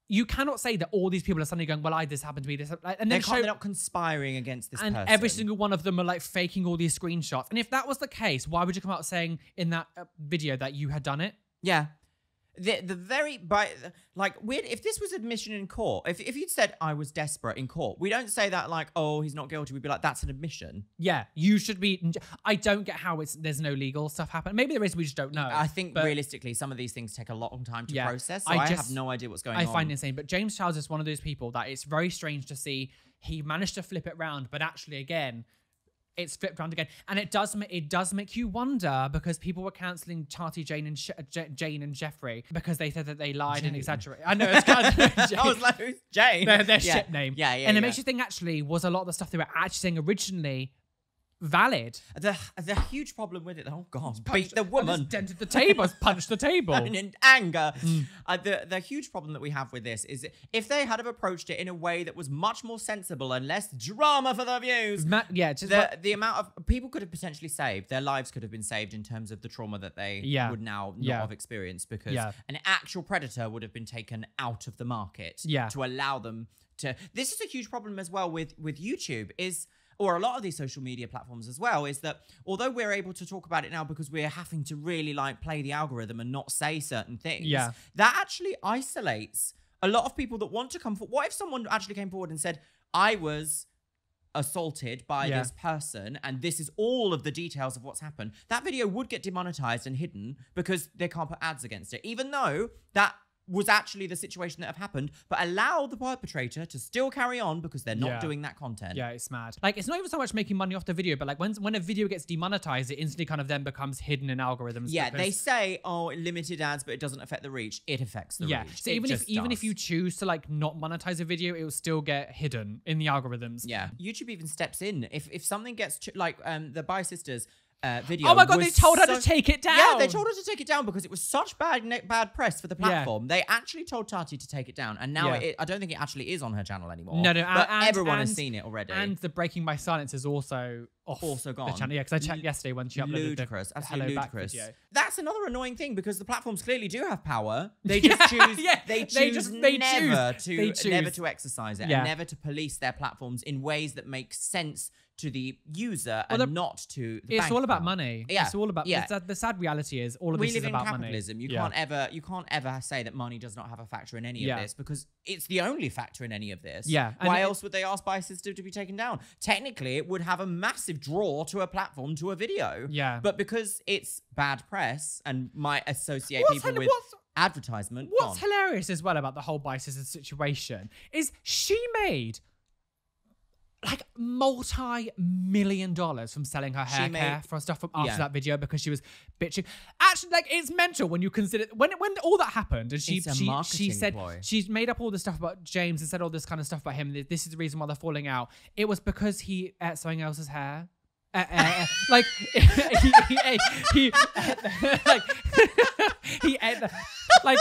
You cannot say that all these people are suddenly going, well, I this happened to me, this, like, and they then can't, show, they're not conspiring against this and person every single one of them are like faking all these screenshots. And if that was the case, why would you come out saying in that uh, video that you had done it? Yeah. The the very by like weird if this was admission in court, if if you'd said I was desperate in court, we don't say that like, oh, he's not guilty. We'd be like, that's an admission. Yeah, you should be. I don't get how it's there's no legal stuff happening Maybe there is, we just don't know. I think realistically, some of these things take a long time to Yeah, process. So I I, just- have no idea what's going I on. I find it insane. But James Charles is one of those people that it's very strange to see. He managed to flip it round, but actually, again, it's flipped around again, and it does it does make you wonder because people were canceling Tati, Jane, and Sh- J- Jane and Jeffrey because they said that they lied and Jane. exaggerated. I know it's kind of I was like, who's Jane? their, their yeah. ship name. Yeah, yeah. and it yeah. makes you think actually was a lot of the stuff they were actually saying originally valid. The the huge problem with it. Oh God, beat the I just woman. dented the table. Punched the table. and in anger. Mm. Uh, the the huge problem that we have with this is if they had have approached it in a way that was much more sensible and less drama for the views. Ma- yeah, The, the amount of people could have potentially saved their lives could have been saved in terms of the trauma that they Yeah. would now not Yeah. have experienced because Yeah. an actual predator would have been taken out of the market Yeah. to allow them to this is a huge problem as well with with YouTube is or a lot of these social media platforms as well is that although we're able to talk about it now because we're having to really like play the algorithm and not say certain things Yeah. that actually isolates a lot of people that want to come forward what if someone actually came forward and said i was assaulted by Yeah. this person and this is all of the details of what's happened that video would get demonetized and hidden because they can't put ads against it even though that was actually the situation that have happened but allow the perpetrator to still carry on because they're not Yeah. doing that content Yeah, it's mad. Like, it's not even so much making money off the video, but like when when a video gets demonetized, it instantly kind of then becomes hidden in algorithms. yeah they say oh limited ads but it doesn't affect the reach it affects the yeah. reach So It even if even if you choose to like not monetize a video, it will still get hidden in the algorithms. Yeah, YouTube even steps in if if something gets ch- like um the Bye Sisters uh, video. Oh my god, they told her to take it down. Yeah, they told her to take it down because it was such bad bad press for the Yeah. platform. They actually told Tati to take it down, and now Yeah. it, I don't think it actually is on her channel anymore. No, no, but and- everyone has seen it already. And the Breaking my Silence is also off Also the gone. channel. Yeah, because I checked Lu- yesterday when she uploaded ludicrous, the absolutely Hello Back ludicrous. video. That's another annoying thing because the platforms clearly do have power. They just Yeah, choose. yeah, They choose they just- they never choose, to they never to exercise it Yeah. and never to police their platforms in ways that make sense to the user and the- not to. The It's bank all about account. money. Yeah, It's all about. yeah. The, sad, the sad reality is all of we this live is in about capitalism. money. You Yeah. can't ever you can't ever say that money does not have a factor in any Yeah. of this because it's the only factor in any of this. Yeah, and Why it- else would they ask by a system to be taken down? Technically, it would have a massive draw to a platform to a video. Yeah. But because it's bad press and might associate What's people hel- with advertisement. What's gone. hilarious as well about the whole bicycle situation is she made like multi-million dollars from selling her hair care for stuff from after Yeah. that video because she was bitching. Actually, like it's mental when you consider when when all that happened and she she, she said ploy. she's made up all this stuff about James and said all this kind of stuff about him. This is the reason why they're falling out. It was because he ate someone else's hair. Uh, uh, uh, like he, he, ate, he like he ate the, like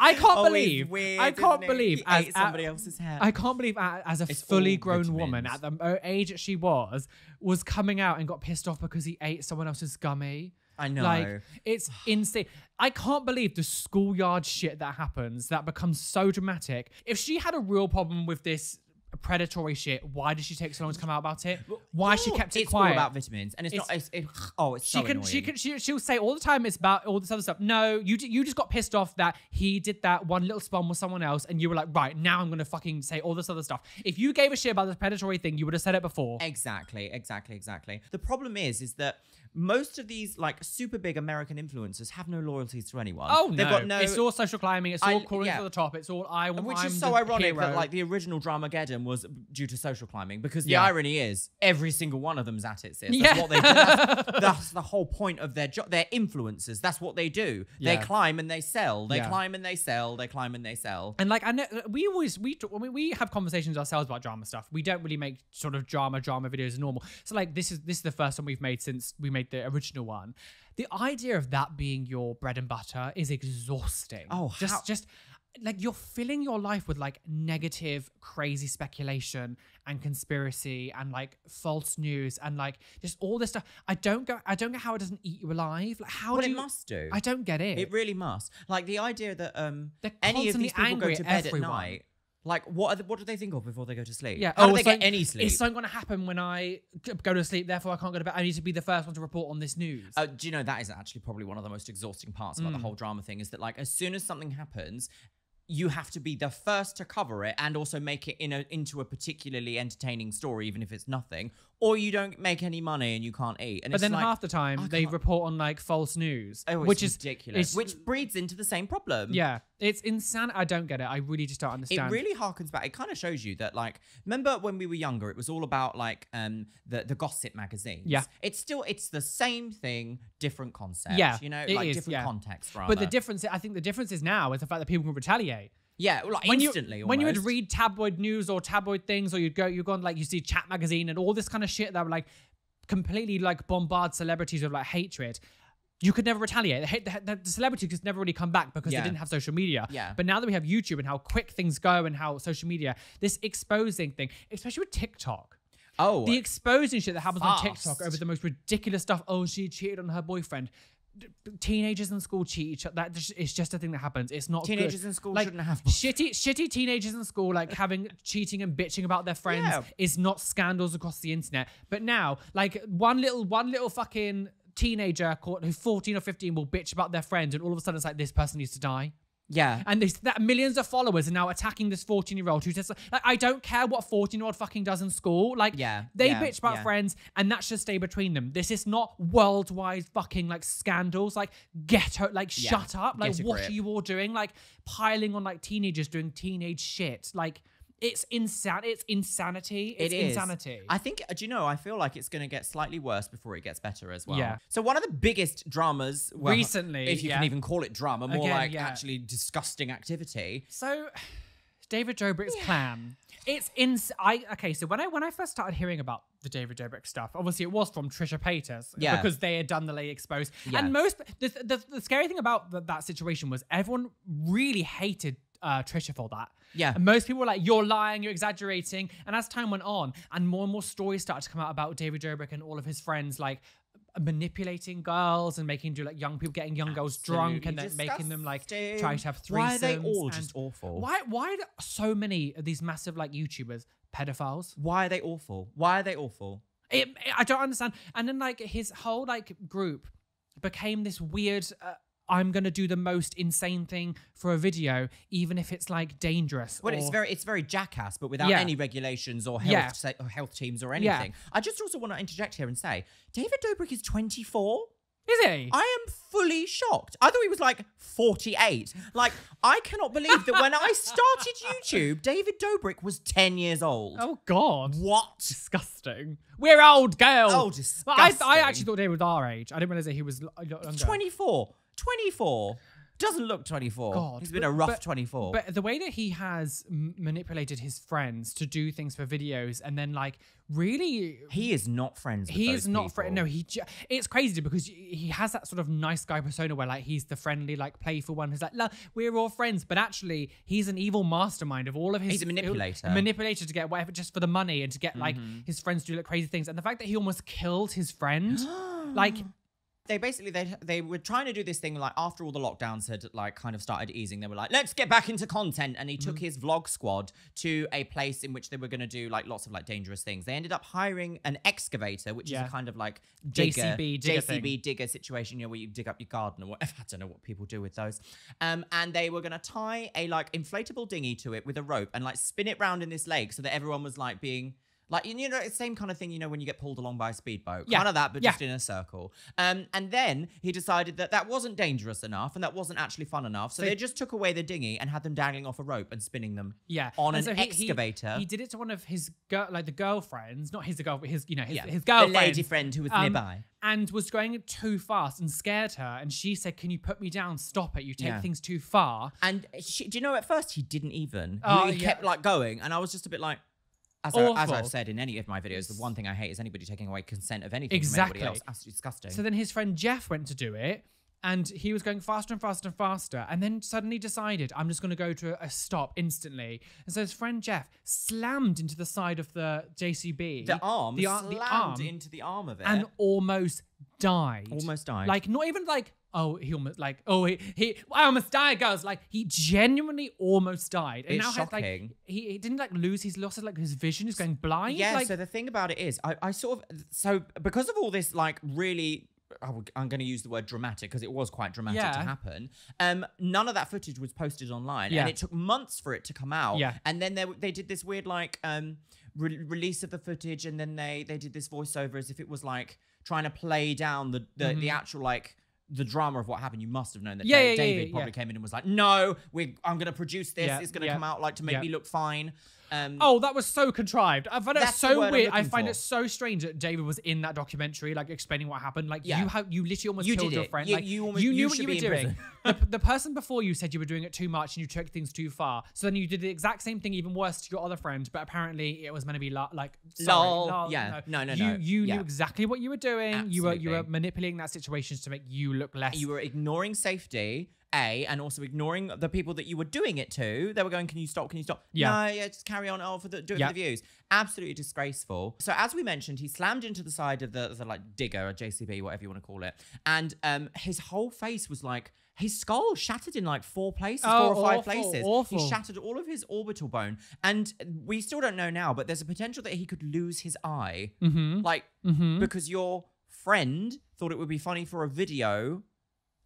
I can't Oh, believe weird, I can't believe He as somebody else's hair. I can't believe a- as a It's fully grown woman at the uh, age that she was was coming out and got pissed off because he ate someone else's gummy. I know. Like it's insane. I can't believe the schoolyard shit that happens that becomes so dramatic. If she had a real problem with this predatory shit, why did she take so long to come out about it? Why she kept it it's quiet? all about vitamins, and it's, not. It's, it, oh, it's she so can, she can she she'll say all the time it's about all this other stuff. No, you, d- you just got pissed off that he did that one little spawn with someone else, and you were like, right now I'm gonna fucking say all this other stuff. If you gave a shit about this predatory thing, you would have said it before. Exactly, exactly, exactly. The problem is, is that most of these like super big American influencers have no loyalties to anyone. Oh they've no. got no. It's all social climbing. It's I- all calling yeah. to the top. It's all I. Want. which I'm is so the ironic that like the original Dramageddon was due to social climbing because the Yeah. irony is every single one of them's at it. Sis. That's Yeah. what they do. That's, that's the whole point of their job. They're influencers. That's what they do. They climb and they sell. They Yeah. climb and they sell. They climb and they sell. And like I know we always we I mean, we have conversations ourselves about drama stuff. We don't really make sort of drama drama videos as normal. So like this is this is the first one we've made since we made the original one. The idea of that being your bread and butter is exhausting. Oh, just how- just like you're filling your life with like negative, crazy speculation and conspiracy and like false news and like just all this stuff. I don't go. I don't get how it doesn't eat you alive. Like how Well, do it you, must do. I don't get it. It really must. Like the idea that um any of these people go to bed everyone. at night. Like what are the, what do they think of before they go to sleep? Yeah. How oh, do they it's get any sleep? Is something going to happen when I go to sleep? Therefore, I can't go to bed. I need to be the first one to report on this news. Uh, do you know that is actually probably one of the most exhausting parts about the whole drama thing is that like as soon as something happens you have to be the first to cover it and also make it in a, into a particularly entertaining story even if it's nothing or you don't make any money and you can't eat and but then like, half the time they report on like false news, oh, which is ridiculous which breeds into the same problem yeah, it's insane. I don't get it. I really just don't understand. it really harkens back. It kind of shows you that, like, remember when we were younger, it was all about like um the the gossip magazines. Yeah. it's still it's the same thing, different concept. Yeah, you know, like is, different yeah. context. Rather. but the difference, I think, the difference is now is the fact that people can retaliate. Yeah, like when instantly. you when you would read tabloid news or tabloid things, or you'd go, you'd go on like you see Chat magazine and all this kind of shit that were like completely like bombard celebrities with like hatred. You could never retaliate. The, the, the, celebrity could never really come back because Yeah. they didn't have social media. Yeah. But now that we have YouTube and how quick things go and how social media, this exposing thing, especially with TikTok, Oh, the exposing shit that happens on TikTok over the most ridiculous stuff. Oh, she cheated on her boyfriend. Teenagers in school cheat each other. That just, it's just a thing that happens. It's not good. teenagers in school Like, shouldn't have. shitty, shitty teenagers in school like having cheating and bitching about their friends Yeah. is not scandals across the internet. But now, like one little, one little fucking teenager caught who's 14 or 15 will bitch about their friend and all of a sudden it's like this person needs to die. Yeah. And this, that millions of followers are now attacking this 14 year old who says, like, I don't care what 14 year old fucking does in school. Like, Yeah, they yeah, bitch about yeah. friends and that should stay between them. This is not worldwide fucking like scandals. Like, get out, like, Yeah, shut up. Like, what grip. are you all doing? Like, piling on like teenagers doing teenage shit. Like, it's insane. It's insanity. It's It is. insanity. I think, uh, do you know, I feel like it's going to get slightly worse before it gets better as well. Yeah. So, one of the biggest dramas, well, Recently, if you yeah. can even call it drama, more Again, like yeah. actually disgusting activity. So, David Dobrik's plan. It's in. I okay. So when I when I first started hearing about the David Dobrik stuff, obviously it was from Trisha Paytas Yeah. because they had done the lay exposed. Yeah. And most the, the the scary thing about th- that situation was everyone really hated uh, Trisha for that. Yeah. And most people were like, "You're lying. You're exaggerating." And as time went on, and more and more stories started to come out about David Dobrik and all of his friends, like manipulating girls and making do like young people getting young girls drunk and then Absolutely making them like try to have threesomes. Why are they all just awful? why why are so many of these massive like YouTubers pedophiles? Why are they awful? Why are they awful? It, I don't understand. And then like his whole like group became this weird. Uh, I'm gonna do the most insane thing for a video, even if it's like dangerous. Well, it's very it's very jackass, but without Yeah. any regulations or health Yeah. sa- or health teams or Yeah. anything. I just also want to interject here and say, David Dobrik is 24. is he? I am fully shocked. I thought he was like 48. Like, I cannot believe that when I started YouTube, David Dobrik was 10 years old. oh God. What? Disgusting. We're old, girl. Oh, Well, I, I actually thought David was our age. I didn't realize that he was uh, younger. 24. 24. Doesn't look 24. God, He's been a rough but- 24. But the way that he has m- manipulated his friends to do things for videos and then like really he is not friends with he is not friend. No, he. Ju- it's crazy because he has that sort of nice guy persona where like he's the friendly, like playful one who's like, "Look, we're all friends," but actually he's an evil mastermind of all of his. He's a manipulator. a manipulator to get whatever just for the money and to get like Mm-hmm. his friends to do like crazy things. And the fact that he almost killed his friend, like they basically they they were trying to do this thing like after all the lockdowns had like kind of started easing they were like let's get back into content and he took his vlog squad to a place in which they were going to do like lots of like dangerous things. They ended up hiring an excavator which is a kind of like digger, JCB digger JCB thing. digger situation you know where you dig up your garden or whatever. I don't know what people do with those. Um and they were going to tie a like inflatable dinghy to it with a rope and like spin it round in this lake so that everyone was like being like you know, it's the same kind of thing, you know, when you get pulled along by a speedboat, Yeah. kind of that, but Yeah. just in a circle. Um, and then he decided that that wasn't dangerous enough and that wasn't actually fun enough. So So- they just took away the dinghy and had them dangling off a rope and spinning them. yeah, On And an he- he- excavator. He, did it to one of his girl, like the girlfriends, not his girl, his you know his Yeah, his the girlfriend, lady friend who was um, nearby. and was going too fast and scared her. And she said, "Can you put me down? Stop it! You take Yeah. things too far." And she, do you know, at first he didn't even. He- Oh, he yeah. kept like going, and I was just a bit like. As, I, as I've said in any of my videos, the one thing I hate is anybody taking away consent of anything Exactly. from anybody else. Absolutely disgusting. So then his friend Jeff went to do it. And he was going faster and faster and faster, and then suddenly decided, I'm just going to go to a stop instantly. And so his friend Jeff slammed into the side of the JCB, the arm the, ar- slammed the arm, into the arm of it. and almost died. Almost died. Like not even like oh he almost like oh he he I almost died, girls. Like he genuinely almost died, and It's now has like shocking. he, he didn't like lose. He's lost like his vision. He's going blind. Yeah, like, so the thing about it is, I, I sort of, so because of all this, like, really, I'm going to use the word dramatic because it was quite dramatic to happen. Um, none of that footage was posted online, Yeah. and it took months for it to come out. Yeah. and then they they did this weird like um re- release of the footage, and then they they did this voiceover as if it was like trying to play down the the, the actual like. The drama of what happened, you must have known that. Yeah, Da- yeah, yeah, David probably came in and was like, "No, we I'm going to produce this. It's going to come out like to make me look fine." Um, Oh, that was so contrived. I find it so weird. I find for. it so strange that David was in that documentary, like explaining what happened. Like Yeah. you have, you literally almost You killed your friend. You- like you almost- you you knew what you were doing. the, the person before you said you were doing it too much and you took things too far. So then you did the exact same thing, even worse to your other friend. But apparently it was meant to be la- like sorry, Lol. lol, Yeah. No, no, you, no. You Yeah. knew exactly what you were doing. You were you were manipulating that situation to make you look less. you were ignoring safety. A and also ignoring the people that you were doing it to. They were going, "Can you stop? Can you stop?" Yeah. No, yeah, just carry on. Oh, for the do it Yeah. for the views. Absolutely disgraceful. So as we mentioned, he slammed into the side of the, the like digger or JCB, whatever you want to call it, and um, his whole face was like his skull shattered in like four places, Oh, four or five awful, places. awful. He shattered all of his orbital bone, and we still don't know now, but there's a potential that he could lose his eye, mm-hmm. like Mm-hmm. because your friend thought it would be funny for a video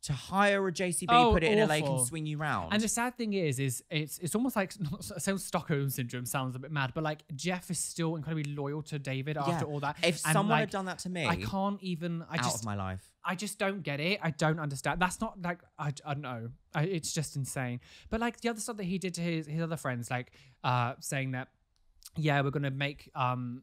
to hire a JCB, Oh, put it in a lake and swing you round. And the sad thing is, is it's it's almost like sounds Stockholm syndrome sounds a bit mad, but like Jeff is still incredibly loyal to David after all that. if And, someone like, had done that to me, I can't even. I out just of my life. I just don't get it. I don't understand. That's not like I, I don't know. I, it's just insane. But like the other stuff that he did to his his other friends, like uh saying that yeah, we're gonna make um.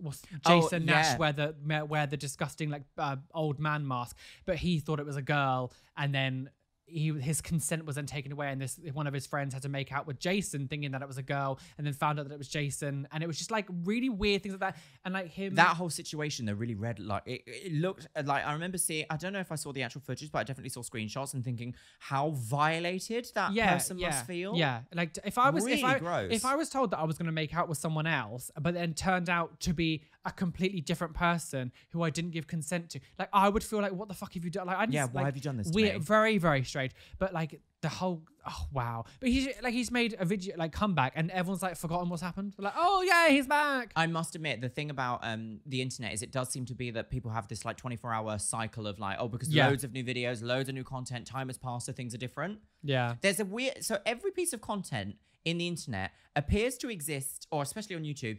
What's Oh, Jason Nash yeah. wear the wear the disgusting like uh, old man mask, but he thought it was a girl, and then he his consent was then taken away, and this one of his friends had to make out with Jason, thinking that it was a girl, and then found out that it was Jason, and it was just like really weird things like that, and like him That whole situation, they really red. like it, it looked uh, like I remember seeing. I don't know if I saw the actual footage, but I definitely saw screenshots and thinking how violated that yeah, person yeah, must feel. Yeah, like if I was if I gross. if I was told that I was going to make out with someone else, but then turned out to be a completely different person who I didn't give consent to, like I would feel like, what the fuck have you done? Like, I just, Yeah, why like, have you done this me? very very strange. But like the whole, oh wow. But he's like he's made a video like comeback, and everyone's like forgotten what's happened. Like, oh yeah, he's back. I must admit, the thing about um the internet is it does seem to be that people have this like 24 hour cycle of like, oh, because Yeah. loads of new videos, loads of new content, time has passed, so things are different. yeah. There's a weird so every piece of content in the internet appears to exist, or especially on YouTube,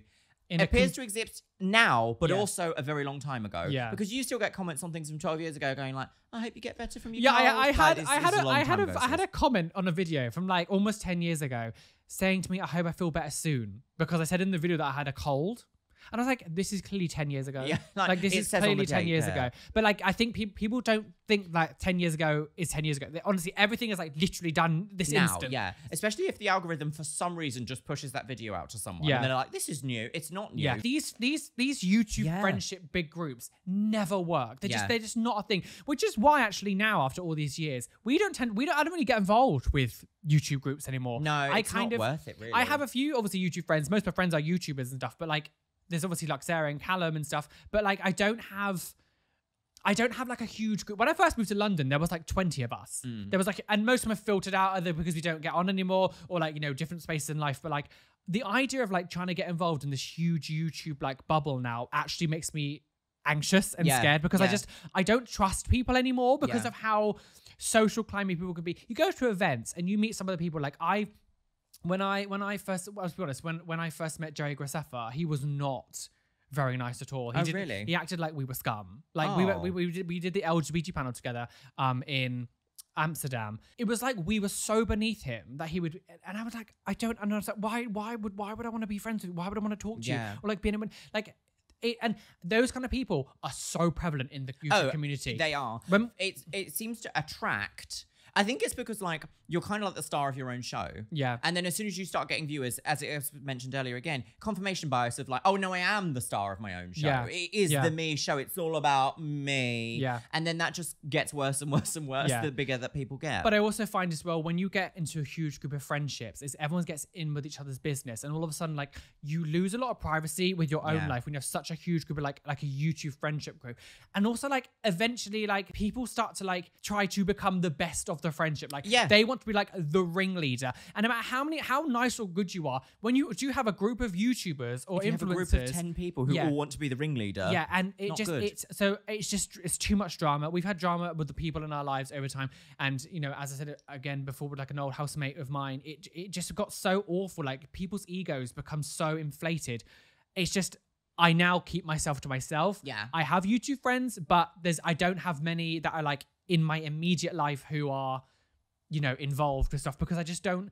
appears to exist now, but Yeah. also a very long time ago. Yeah. Because you still get comments on things from 12 years ago going like, I hope you get better from your Yeah, cold." I, I had this I had a, I had time a ago, I had a comment on a video from like almost 10 years ago saying to me I hope I feel better soon because I said in the video that I had a cold. And I was like, this is clearly 10 years ago. Yeah, like, like, this is clearly 10 years there. ago. But like, I think pe- people don't think like 10 years ago is 10 years ago. They- honestly, everything is like literally done this now, instant. yeah. Especially if the algorithm for some reason just pushes that video out to someone. Yeah. And they're like, this is new. It's not new. Yeah, these these these YouTube Yeah. friendship big groups never work. They're just they're just not a thing. Which is why actually now after all these years, we don't tend we don't I don't really get involved with YouTube groups anymore. No, I it's kind not of worth it, really. I have a few obviously YouTube friends. Most of my friends are YouTubers and stuff, but like there's obviously like Sarah and Callum and stuff. But like I don't have I don't have like a huge group. When I first moved to London, there was like 20 of us. Mm. There was like, and most of them have filtered out either because we don't get on anymore or like, you know, different spaces in life. But like the idea of like trying to get involved in this huge YouTube like bubble now actually makes me anxious and Yeah, scared because I just, I don't trust people anymore because Yeah. of how social climbing people can be. You go to events and you meet some of the people like I, when I when I first well, let's be honest when when I first met Joey Graceffa, he was not very nice at all. He Oh, did, really? He acted like we were scum. Like we, were, we Oh. we did we did the LGBT panel together um in Amsterdam. It was like we were so beneath him that he would and I was like I don't understand why why would why would I want to be friends with you? Why would I want to talk to Yeah. you? Or like being in like it, and those kind of people are so prevalent in the YouTube Oh, community. They are. When- it it seems to attract. I think it's because like you're kind of like the star of your own show. yeah. And then as soon as you start getting viewers, as it was mentioned earlier again, confirmation bias of like, oh no, I am the star of my own show. Yeah. It is Yeah. the me show. It's all about me. Yeah. And then that just gets worse and worse and worse Yeah. the bigger that people get. But I also find as well when you get into a huge group of friendships, is everyone gets in with each other's business, and all of a sudden, like you lose a lot of privacy with your own life when you have such a huge group of like like a YouTube friendship group, and also like eventually like people start to like try to become the best of the friendship. Like Yeah. they want to be like the ringleader, and no matter how many how nice or good you are, when you do you have a group of YouTubers or you influencers, group of 10 people who Yeah. all want to be the ringleader. yeah, and it just good. it's so it's just it's too much drama. We've had drama with the people in our lives over time, and you know, as I said again before, with like an old housemate of mine, it it just got so awful. Like people's egos become so inflated. It's just I now keep myself to myself. Yeah. I have YouTube friends, but there's I don't have many that are like in my immediate life who are, you know, involved with stuff because I just don't.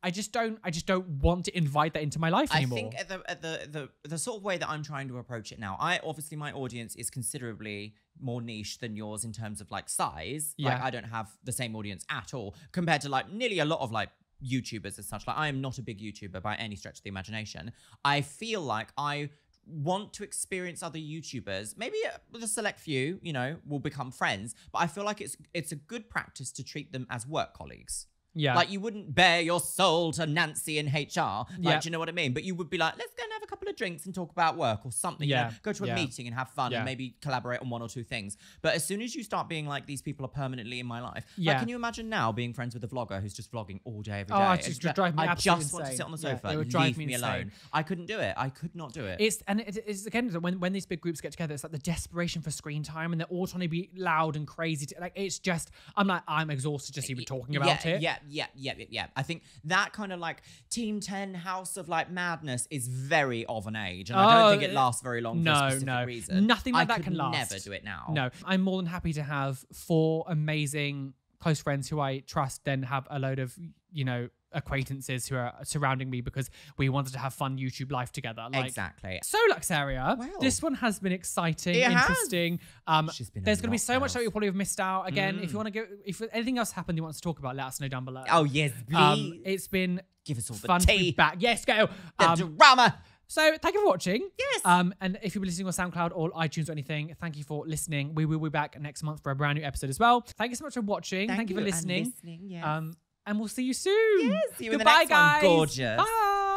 I just don't I just don't want to invite that into my life anymore. I think at the, at the the the sort of way that I'm trying to approach it now, I obviously my audience is considerably more niche than yours in terms of like size. Like Yeah. I don't have the same audience at all compared to like nearly a lot of like YouTubers and such. Like I am not a big YouTuber by any stretch of the imagination. I feel like I want to experience other YouTubers. Maybe uh, with a select few, you know, will become friends. But I feel like it's it's a good practice to treat them as work colleagues. Yeah. Like you wouldn't bare your soul to Nancy in HR. Like, Yeah. do you know what I mean? But you would be like, let's go and have a couple of drinks and talk about work or something. you know, Yeah, go to a yeah. meeting and have fun Yeah. and maybe collaborate on one or two things. But as soon as you start being like, these people are permanently in my life. Yeah. Like, can you imagine now being friends with a vlogger who's just vlogging all day, every oh, day? Oh, I It's just- like, drive me I just want to sit on the Yeah, sofa. would Leave me, me alone. insane. I couldn't do it. I could not do it. It's and it, it's again when when these big groups get together, it's like the desperation for screen time, and they're all trying to be loud and crazy. To, like it's just, I'm like, I'm exhausted just even talking about yeah, it. Yeah, yeah, yeah, yeah, yeah. I think that kind of like Team 10 House of like Madness is very of an age. And I don't think Oh, it lasts very long for no, a specific no. reason. Nothing like I that can last. never do it now. No, I'm more than happy to have four amazing close friends who I trust, then have a load of you know acquaintances who are surrounding me because we wanted to have fun YouTube life together. Like, exactly. So Luxeria, Wow. this one has been exciting, It has. interesting. Um, She's been there's going to be so much that you'll probably have missed out. Again, if Mm. you want to go, if anything else happened you want to talk about, let us know down below. Oh, yes, please. um, it's been Give us all the fun to be tea. back. Yes, go. The Um, drama. so thank you for watching. Yes. Um, and if you've been listening on SoundCloud or iTunes or anything, thank you for listening. We will be back next month for a brand new episode as well. Thank you so much for watching. Thank, you for listening. listening, yes. Um, and we'll see you soon. Yes, see you in the Goodbye, next one. guys. Gorgeous. Bye.